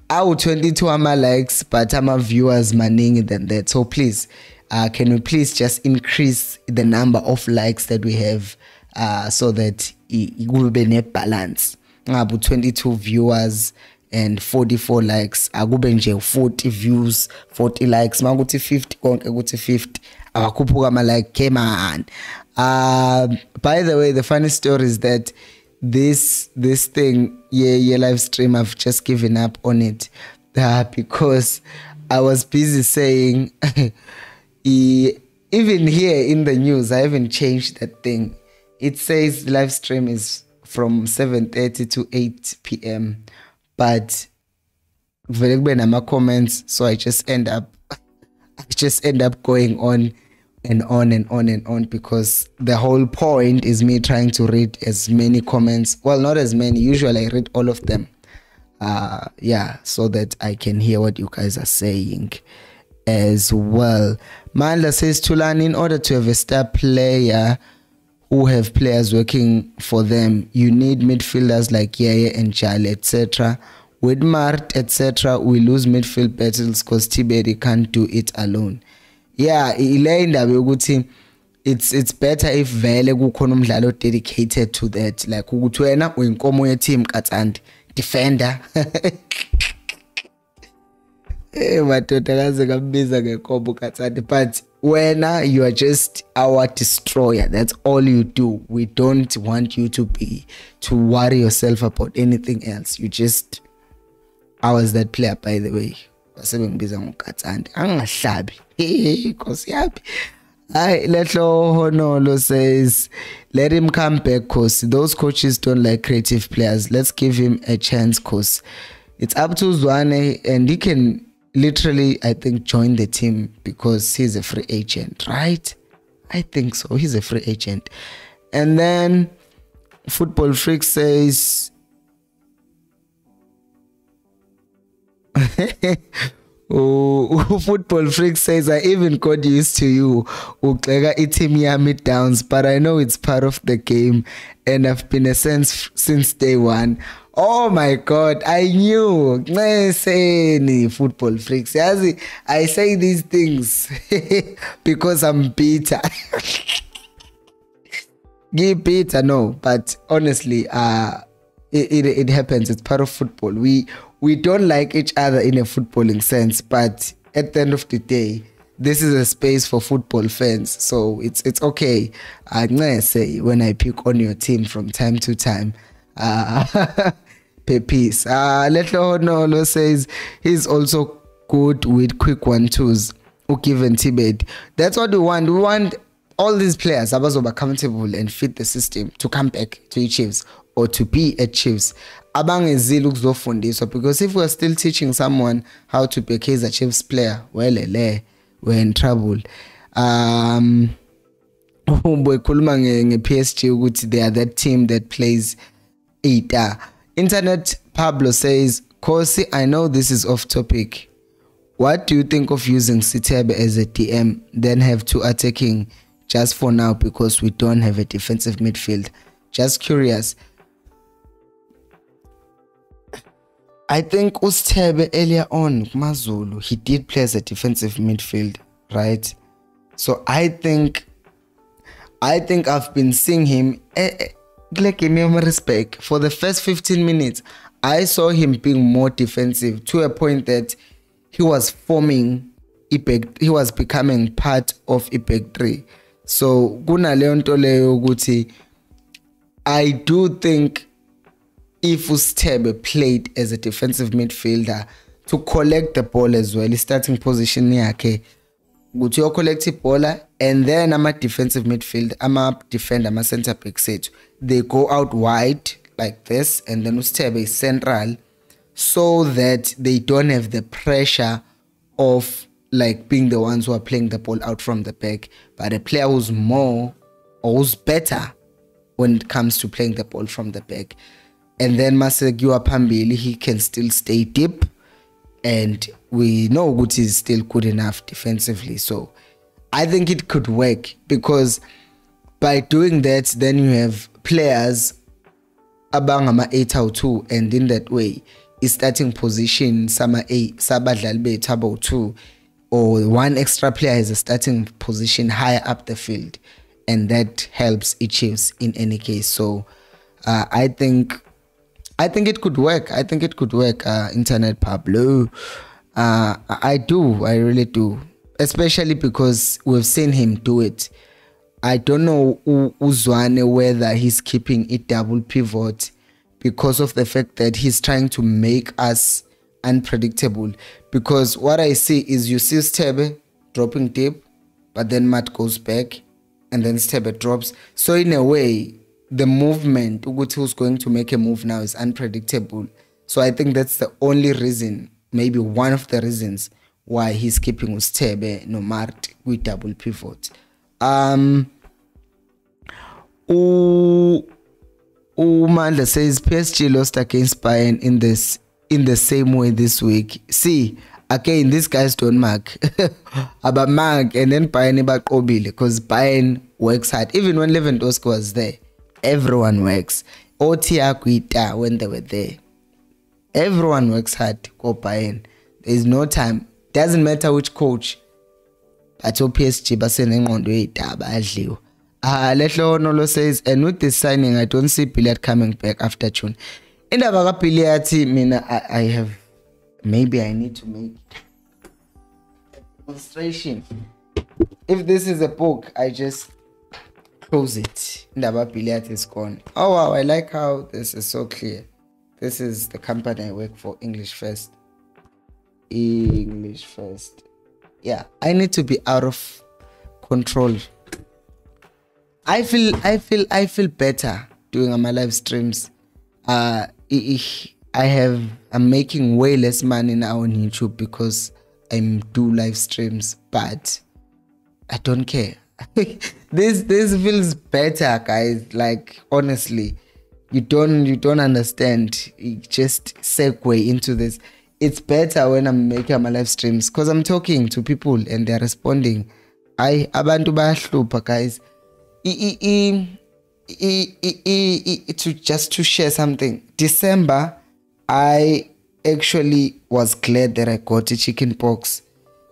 Our 22 ama likes, but ama viewers maning than that. So please, uh, can we please just increase the number of likes that we have uh, so that it will be a balance. Ngabu 22 viewers and 44 likes. Akube nje 40 views 40 likes. Makuthi 50 konke kuthi 50 awakhuphuka ama-like came on uh, by the way the funny story is that this this thing yeah yeah live stream i've just given up on it. Uh, because i was busy saying [laughs] even here in the news i haven't changed that thing. It says live stream is from 7:30 to 8 p.m but vele kube nama comments so i just end up [laughs] i just end up going on and on and on and on because the whole point is me trying to read as many comments well not as many usually i read all of them. Uh yeah so that i can hear what you guys are saying as well. Mandla says tulan in order to have a star player who have players working for them. You need midfielders like yaya and jale etc with mart etc we lose midfield battles because Thibedi can't do it alone. Yeah ile indaba yokuthi it's it's better if vele kukhona umdlalo dedicated to that. Like ukuthi wena uyinkomo ye team katsandi. Defender. [laughs] Eh madoda kaze kambiza ngenkomo katsandi but wena you are just our destroyer. That's all you do. We don't want you to be to worry yourself about anything else. You just I was that player by the way. Basebengibiza ngokatsandi angahlabi. Inkosi yapi hayi lehlo honolo says let him come back cause those coaches don't like creative players. Let's give him a chance cause it's up to Zwane and he can literally I think join the team because he's a free agent right? I think so. He's a free agent. And then football freak says [laughs] oh, football freak says i even got used to you. Ugxeka i-team yami downs but i know it's part of the game and i've been a sense since day one oh my god i knew nceseni football freaks yazi i say these things [laughs] because i'm bitter [laughs] bitter no but honestly uh it, it, it happens it's part of football we we don't like each other in a footballing sense, but at the end of the day, this is a space for football fans, so it's it's okay. I say when I pick on your team from time to time. [laughs] Uh, peace. Uh, Letlo Honolo says he's also good with quick one twos. Given Thibedi. That's what we want. We want all these players abazoba comfortable and fit the system to come back to the Chiefs or to be at Chiefs abangezile ukuzofundiswa because if we're still teaching someone how to be a Chiefs player well we're in trouble um [laughs] bekhuluma nge-PSG ukuthi they are that team that plays ita internet pablo says kosi i know this is off topic. What do you think of using Sithebe as a dm then have two attacking just for now because we don't have a defensive midfield? Just curious. I think Ustebe earlier on Mazulu he did play as a defensive midfield, right? So I think I think I've been seeing him eh, eh, like in respect for the first 15 minutes. I saw him being more defensive to a point that he was forming i-back he was becoming part of i-back three so kunaleyo nto leyo i do think if usithebe played as a defensive midfielder to collect the ball as well i-starting position yakhe ukuthi uyocollect ibhola and then ama-defensive midfield ama-defender ama-center back sethu they go out wide like this and then usithebe is central so that they don't have the pressure of like being the ones who are playing the ball out from the back. But a player who's more or who's better when it comes to playing the ball from the back. And then masekiwa phambili he can still stay deep and we know ukuthi is still good enough defensively. So i think it could work because by doing that then you have players abangama 8 out 2 and in that way i-starting position sama A sabadlali bethu 2 or one extra player has a starting position higher up the field and that helps Chiefs in any case. So uh, I think I think it could work. I think it could work uh, internet Pablo. Uh, I do. I really do. Especially because we've seen him do it I don't know Uzwane whether he's keeping it double pivot because of the fact that he's trying to make us unpredictable. Because what I see is you see Stebe dropping deep, but then Matt goes back and then Stebe drops. So in a way, the movement, Uguti who's going to make a move now is unpredictable. So I think that's the only reason, maybe one of the reasons why he's keeping Ustebe no Maart with double pivot. Um, Umandla says PSG lost against Bayern in this in the same way this week. See, again, these guys don't mark. [laughs] About mark and then Bayern baqobile because Bayern works hard. Even when Lewandowski was there, everyone works. Otiakuita when they were there. Everyone works hard go Bayern. There's no time. Doesn't matter which coach. But PSG basenengqondo yedaba adliwa. Ah lehlono says and with this signing I don't see Billiat coming back after June. Indaba ka Billiat mina I, I have maybe I need to make demonstration. If this is a book I just close it. Indaba Billiat is gone. Oh wow, I like how this is so clear. This is the company I work for English First. English First. Yeah, I need to be out of control I feel I feel I feel better doing my live streams. Uh I have I'm making way less money now on YouTube because I'm do live streams, but I don't care. [laughs] this this feels better, guys. Like honestly, you don't you don't understand. You just segue into this. It's better when I'm making my live streams because I'm talking to people and they're responding. I abantu bayahlupha guys. To just to share something. December i actually was glad that i got a chicken pox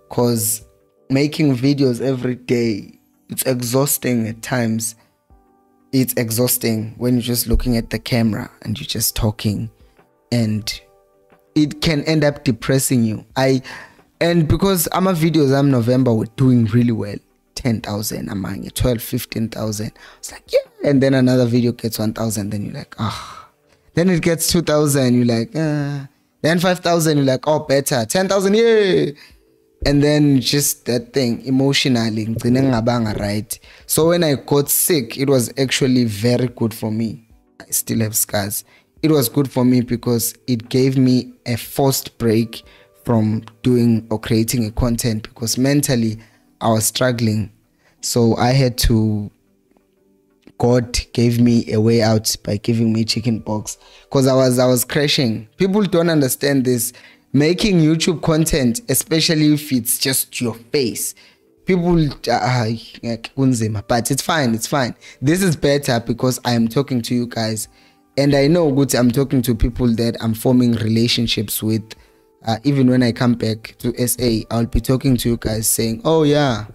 because making videos every day it's exhausting at times. It's exhausting when you're just looking at the camera and you're just talking and it can end up depressing you i and because i'm a videos i'm november were doing really well 10,000 among 12, 15,000. It's like, yeah. And then another video gets 1,000. Then you're like, ah. Oh. Then it gets 2,000. You're like, ah. Then 5,000. You're like, oh, better. 10,000, yeah. And then just that thing emotionally, right? So when I got sick, it was actually very good for me. I still have scars. It was good for me because it gave me a forced break from doing or creating a content because mentally I was struggling. So I had to God gave me a way out by giving me chicken pox because I was I was crashing. People don't understand this. Making YouTube content, especially if it's just your face, people uh, but it's fine. It's fine. This is better because I am talking to you guys, and I know good. I'm talking to people that I'm forming relationships with uh, even when I come back to SA, I'll be talking to you guys saying, oh yeah,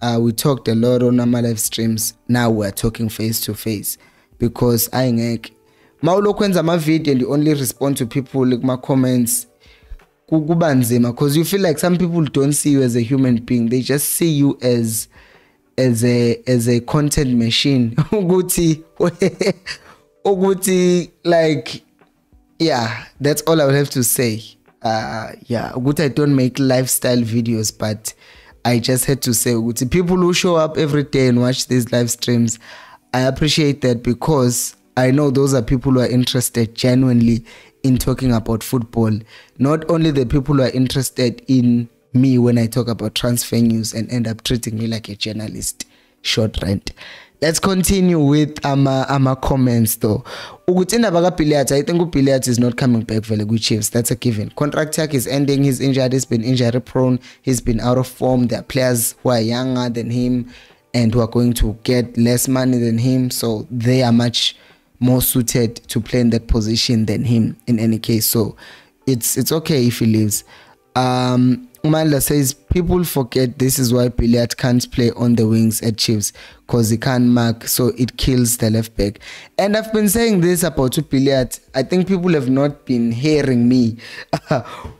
uh, we talked a lot on our live streams. Now we're talking face to face because I ngeke mawulokwenza ama video and you only respond to people like my comments kuba nzima because you feel like some people don't see you as a human being they just see you as as a as a content machine [laughs] ukuthi [laughs] ukuthi like yeah that's all i would have to say. Uh yeah ukuthi i don't make lifestyle videos but i just had to say ukuthi people who show up every day and watch these live streams i appreciate that because i know those are people who are interested genuinely in talking about football. Not only the people who are interested in me when i talk about transfer news and end up treating me like a journalist short rant let's continue with ama ama comments though. Ukuthi indaba kaBilliards i think uBilliards is not coming back vele kwi-Chiefs. That's a given. Contract yakhe is ending. He's injured. He's been injury prone. He's been out of form. There are players who are younger than him and who are going to get less money than him. So they are much more suited to play in that position than him in any case. So it's it's okay if he leaves. Um Umandla says people forget this is why Billiat can't play on the wings at Chiefs because he can't mark, so it kills the left back. And I've been saying this about Billiat. I think people have not been hearing me. [laughs]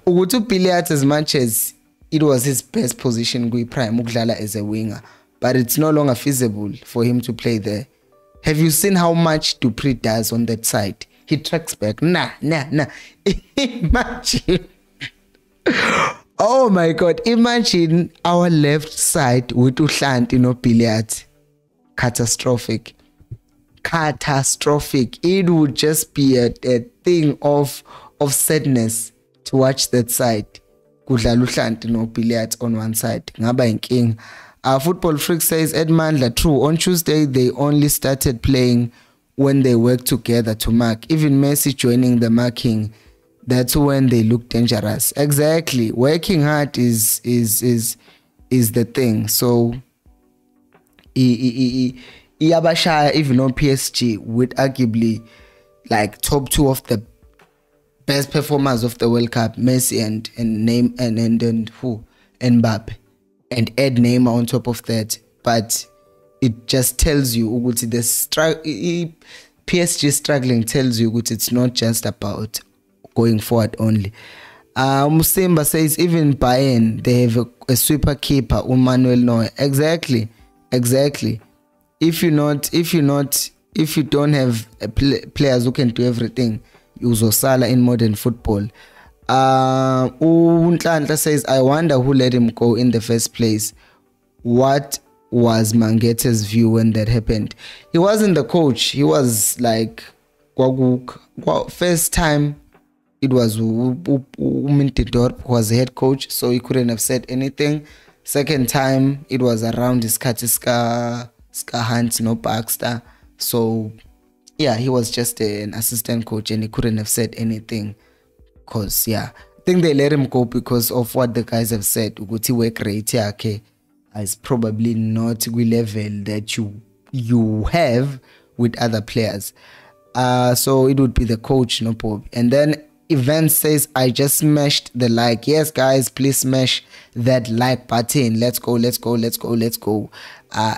Ugutu Billiat, as much as it was his best position, Gui Prime Uglala as a winger, but it's no longer feasible for him to play there. Have you seen how much Du Preez does on that side? He tracks back. Nah, nah, nah. [laughs] Imagine. Oh my god, imagine our left side with Uhlanti no Billiat. Catastrophic. Catastrophic. It would just be a, a thing of of sadness to watch that side. Kudlala Uhlanti no Billiat on one side. Ngaba inking. Uh, Football Freak says Edmandla, true. On Tuesday, they only started playing when they worked together to mark. Even Messi joining the marking that's when they look dangerous. Exactly. Working hard is is is is the thing. So iyabashaya even on PSG with arguably like top two of the best performers of the World Cup Messi and and name and and, and who? And Mbappe. And add Neymar on top of that. But it just tells you ukuthi the PSG struggling tells you it's not just about going forward only. Uh, Musimba says even Bayern they have a, a sweeper keeper, Manuel Neuer. Exactly, exactly. If you not, if you not, if you don't have pl players who can do everything, uzosala in modern football. Uh, Unhlanhla says, I wonder who let him go in the first place. What was Mangete's view when that happened? He wasn't the coach. He was like, first time it was uMiddendorp who was head coach, so he couldn't have said anything. Second time, it was around his Ska, Hunt, no Baxter. So, yeah, he was just an assistant coach and he couldn't have said anything. Because, yeah, I think they let him go because of what the guys have said. Uguti work rate yakhe is probably not the level that you you have with other players. Uh, so it would be the coach, no problem. And then event says i just smashed the like. Yes guys please smash that like button. Let's go let's go let's go let's go. Uh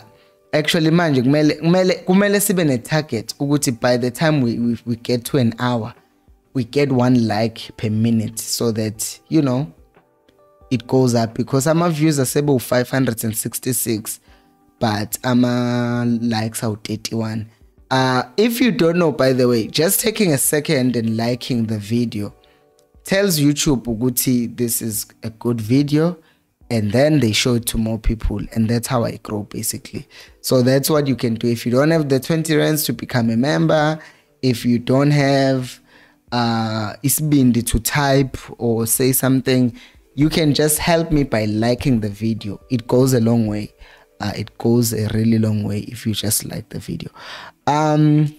actually manje kumele kumele kumele sibe ne target ukuthi by the time we, we we get to an hour we get one like per minute so that you know it goes up because ama views asebe u566 but ama likes are 31 uh, if you don't know, by the way, just taking a second and liking the video tells YouTube Uguti this is a good video and then they show it to more people and that's how I grow basically. So that's what you can do. If you don't have the 20 rands to become a member, if you don't have uh isbindi to type or say something, you can just help me by liking the video. It goes a long way uh, it goes a really long way if you just like the video. Um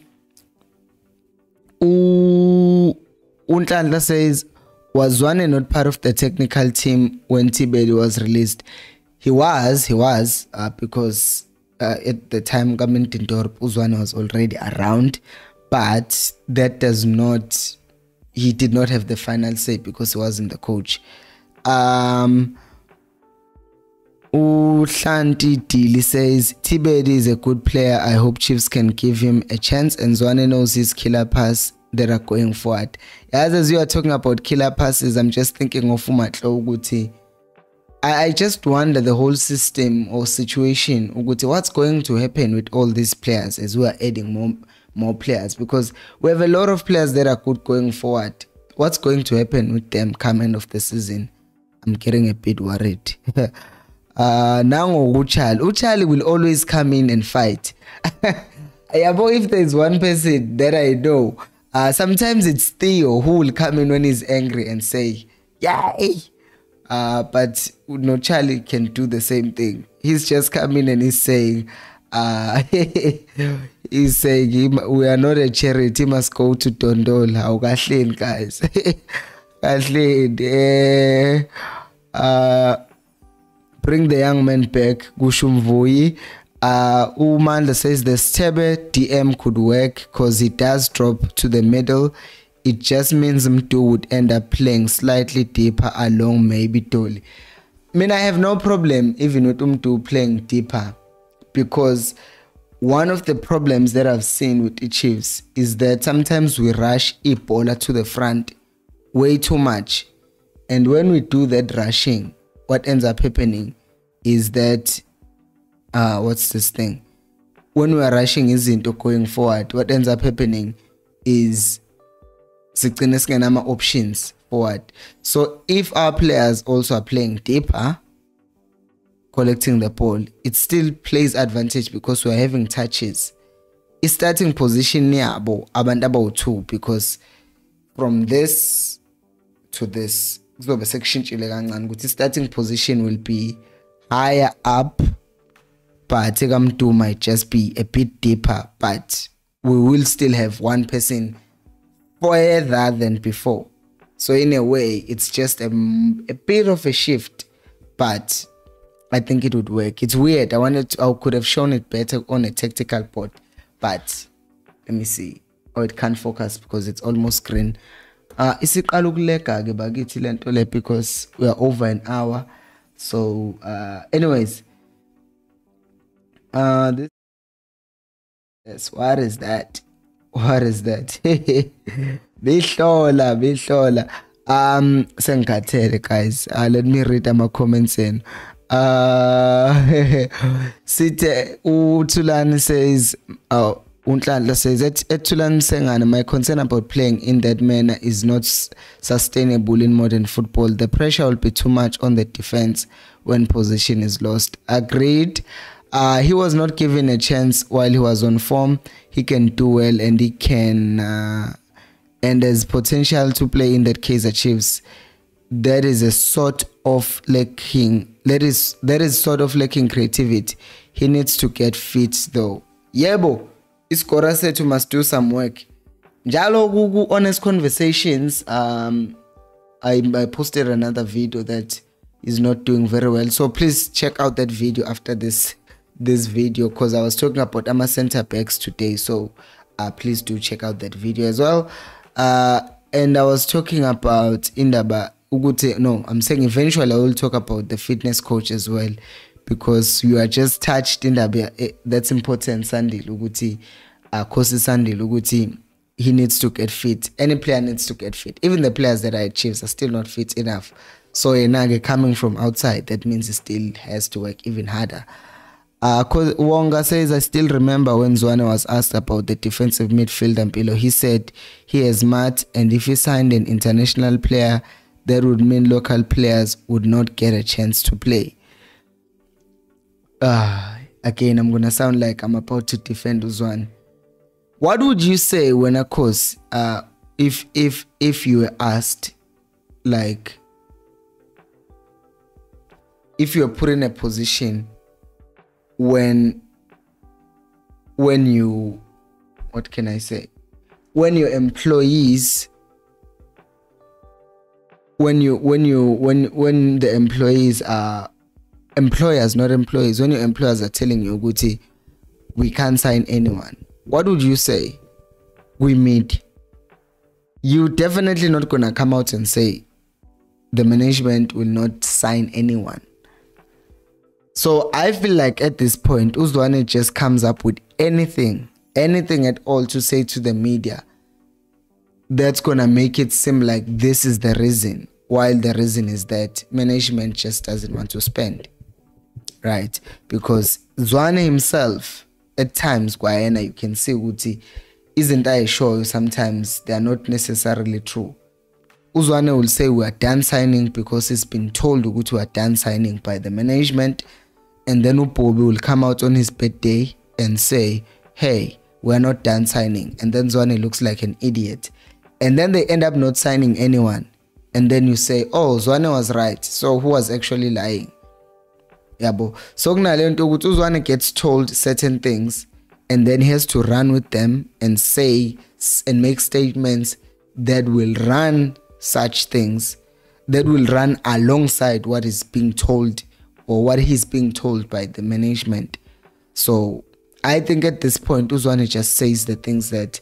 Unhlanhla says was Zwane not part of the technical team when Thibedi was released? He was he was uh, because uh, at the time Gamin Tindorp Uzwane was already around but that does not he did not have the final say because he wasn't the coach. Um Uhlanti Dili says Thibedi is a good player. I hope Chiefs can give him a chance. And Zwane knows his killer pass that are going forward. As as you are talking about killer passes, I'm just thinking of Umatlo Uguti. I, I just wonder the whole system or situation, Uguti, what's going to happen with all these players as we are adding more more players because we have a lot of players that are good going forward. What's going to happen with them come end of the season? I'm getting a bit worried. [laughs] uh uchali Uchal. Uchal will always come in and fight. [laughs] yabo if there's one person that I know, uh, sometimes it's Theo who will come in when he's angry and say, Yay! Uh, but no Charlie can do the same thing. He's just coming and he's saying, uh, [laughs] he's saying we are not a charity, must go to Dondola. Awukahleni guys. [laughs] Kahleni. Uh, bring the young man back. Gushumvui. Uh, Umanda says Sithebe DM could work because he does drop to the middle. It just means Mtu would end up playing slightly deeper along maybe Dolly. I mean, I have no problem even with Mtu playing deeper because one of the problems that I've seen with the Chiefs is that sometimes we rush Ebola to the front way too much. And when we do that rushing, what ends up happening is that uh, what's this thing? When we are rushing izinto going forward, what ends up happening is sigcine singenama options forward. So if our players also are playing deeper, collecting the ball, it still plays advantage because we're having touches. It's starting position yabo abantu abawu-2 because from this to this kuzobe sekushintshile kancane ukuthi starting position will be higher up but Ekamdu might just be a bit deeper, but we will still have one person further than before. So in a way, it's just a, a bit of a shift, but I think it would work. It's weird. I wanted to, I could have shown it better on a tactical board, but let me see. Oh, it can't focus because it's almost green. Uh, isiqala ukuleka ke bakithi lento le because we are over an hour. So, uh, anyways, uh, this yes, what is that? What is that? [laughs] bihlola bihlola um sengikhathele guys uh, let me read ama comments in uh [laughs] sithe uthulani says oh Unhlanhla says at Ethulan Sengana, my concern about playing in that manner is not sustainable in modern football. The pressure will be too much on the defense when position is lost. Agreed. Uh, he was not given a chance while he was on form. He can do well and he can uh, and there's potential to play in that case achieves. That is a sort of lacking. That is that is sort of lacking creativity. He needs to get fit though. Yebo, isikora sethu must do some work. Njalo ku honest conversations um I, I posted another video that is not doing very well. So please check out that video after this this video because I was talking about ama center backs today. So uh, please do check out that video as well. Uh, and I was talking about Indaba. No, I'm saying eventually I will talk about the fitness coach as well because you are just touched Indaba. Eh, that's important. Sandy Uguti, uh, Kosi Sandy Uguti. He needs to get fit. Any player needs to get fit. Even the players that are achieved are still not fit enough. So Enage coming from outside, that means he still has to work even harder. Uh, Wonga says, I still remember when Zwane was asked about the defensive midfielder Mpilo. He said he is smart, and if he signed an international player, that would mean local players would not get a chance to play. Uh, again, I'm going to sound like I'm about to defend Uzwane. What would you say when, of course, uh, if if if you were asked, like, if you're put in a position when when you what can i say when your employees when you when you when when the employees are employers not employees when your employers are telling you Guti, we can't sign anyone what would you say? We meet. You definitely not gonna come out and say the management will not sign anyone. So I feel like at this point, Uzwane just comes up with anything, anything at all to say to the media. that's gonna make it seem like this is the reason while the reason is that management just doesn't want to spend right? Because zwane himself at times kwayena you can see isn't I sure sometimes they are not necessarily true. Uzwane will say we are done signing because he's been told ukuthi we are done signing by the management. And then uBobby will come out on his birthday and say hey we're not done signing. And then Zwane looks like an idiot. And then they end up not signing anyone. And then you say oh Zwane was right. So who was actually lying yabo so kunale nto ukuthi uzwane gets told certain things and then he has to run with them and say and make statements that will run such things that will run alongside what is being told or what he's being told by the management. So i think at this point uzwane just says the things that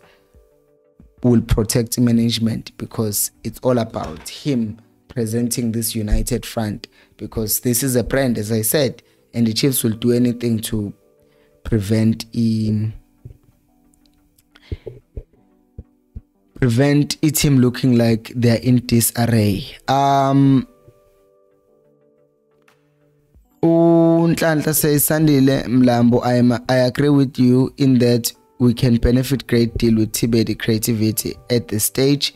will protect management because it's all about him presenting this united front because this is a brand as i said and the chiefs will do anything to prevent him prevent it him looking like they're in disarray. Um unhlanhla says sandile mlambo i am i agree with you in that we can benefit great deal with Thibedi creativity at this stage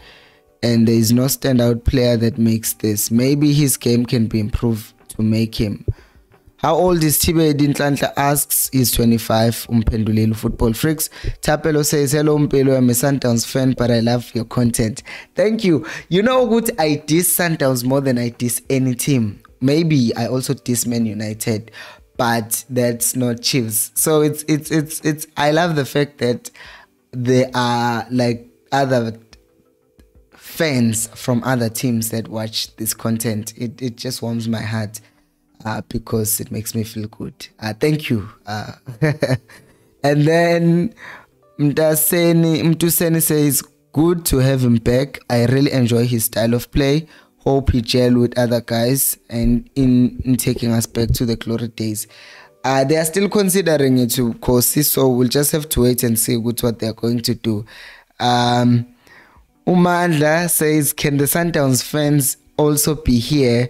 and there is no standout player that makes this. Maybe his game can be improved to make him. How old is Thibedi Nhlanhla asks he's 25 umphenduleli football freaks. Tapelo says hello Mpilo I'm a Sundowns fan but I love your content. Thank you. You know what? I diss Sundowns more than I diss any team. Maybe I also diss Man United but that's not Chiefs. So it's it's it's it's I love the fact that there are like other fans from other teams that watch this content. It it just warms my heart uh, because it makes me feel good. Uh, thank you. Uh, [laughs] and then Mtaseni Mtuseni says good to have him back. I really enjoy his style of play hope he gel with other guys and in, in taking us back to the glory days. Uh, they are still considering it, of course, so we'll just have to wait and see what, what they're going to do. Um, Umandla says, Can the Sundowns fans also be here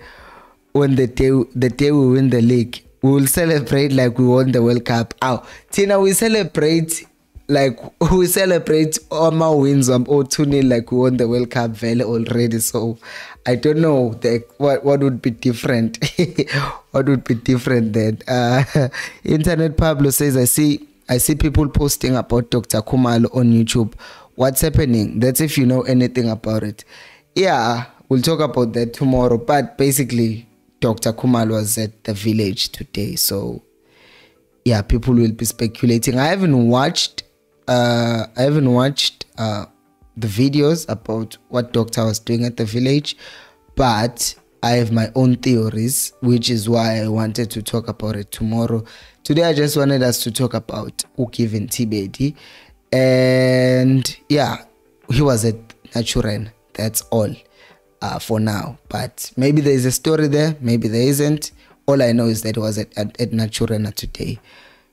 when the day, the day we win the league? We will celebrate like we won the World Cup. Oh, Tina, we celebrate like [laughs] we celebrate all my wins um, or 2 0 like we won the World Cup vele already. So I don't know the, what what would be different. [laughs] what would be different then? Uh, [laughs] Internet Pablo says I see I see people posting about Dr. Khumalo on YouTube. What's happening? That's if you know anything about it. Yeah, we'll talk about that tomorrow. But basically, Dr. Khumalo was at the village today. So yeah, people will be speculating. I haven't watched uh, I haven't watched uh, the videos about what Doctor was doing at the village, but I have my own theories, which is why I wanted to talk about it tomorrow. Today, I just wanted us to talk about uGiven Thibedi, and yeah, he was at Naturena. That's all uh, for now. But maybe there is a story there, maybe there isn't. All I know is that was at, at, at today.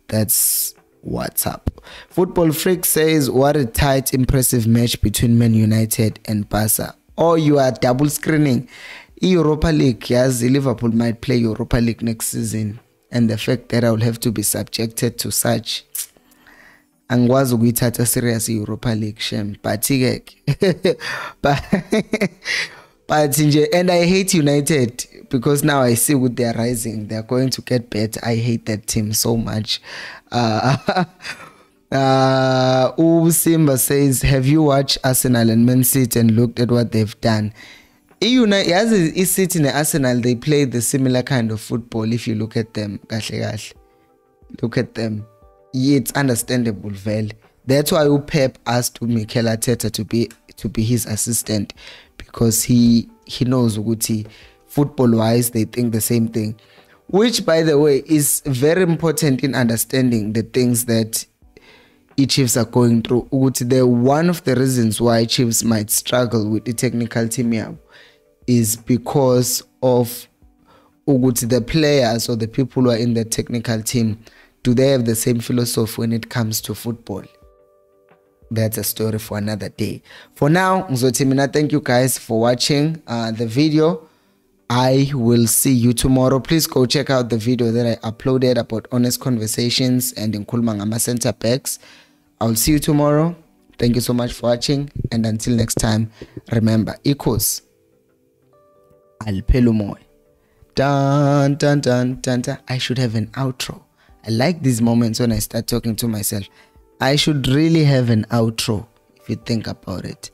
That's what's up. Football Freak says, What a tight, impressive match between Man United and Barca. Or you are double screening. Europa League, yes, Liverpool might play Europa League next season. And the fact that I will have to be subjected to such angikwazi ukuyithatha serious i-europa league shem. But-ke [laughs] but [laughs] but nje and i hate united because now i see what they're rising. They're going to get better. I hate that team so much. [laughs] Uh, uh usimba says have you watched arsenal and man city and looked at what they've done? Yazi i-city ne-arsenal they play the similar kind of football if you look at them kahle kahle. Look at them it's understandable vele that's why upep asked umikel arteta to be to be his assistant because he he knows ukuthi football wise they think the same thing which by the way is very important in understanding the things that Chiefs are going through. Ukuthi the one of the reasons why Chiefs might struggle with the technical team is because of ukuthi the players or the people who are in the technical team do they have the same philosophy when it comes to football? That's a story for another day. For now ngizothi thank you guys for watching uh, the video. I will see you tomorrow. Please go check out the video that i uploaded about honest conversations and ngikhuluma ngama-center backs. I'll see you tomorrow. Thank you so much for watching and until next time remember equals aliphela umoya dun, dun, dun, dun, dun. i should have an outro i like these moments when i start talking to myself I should really have an outro if you think about it.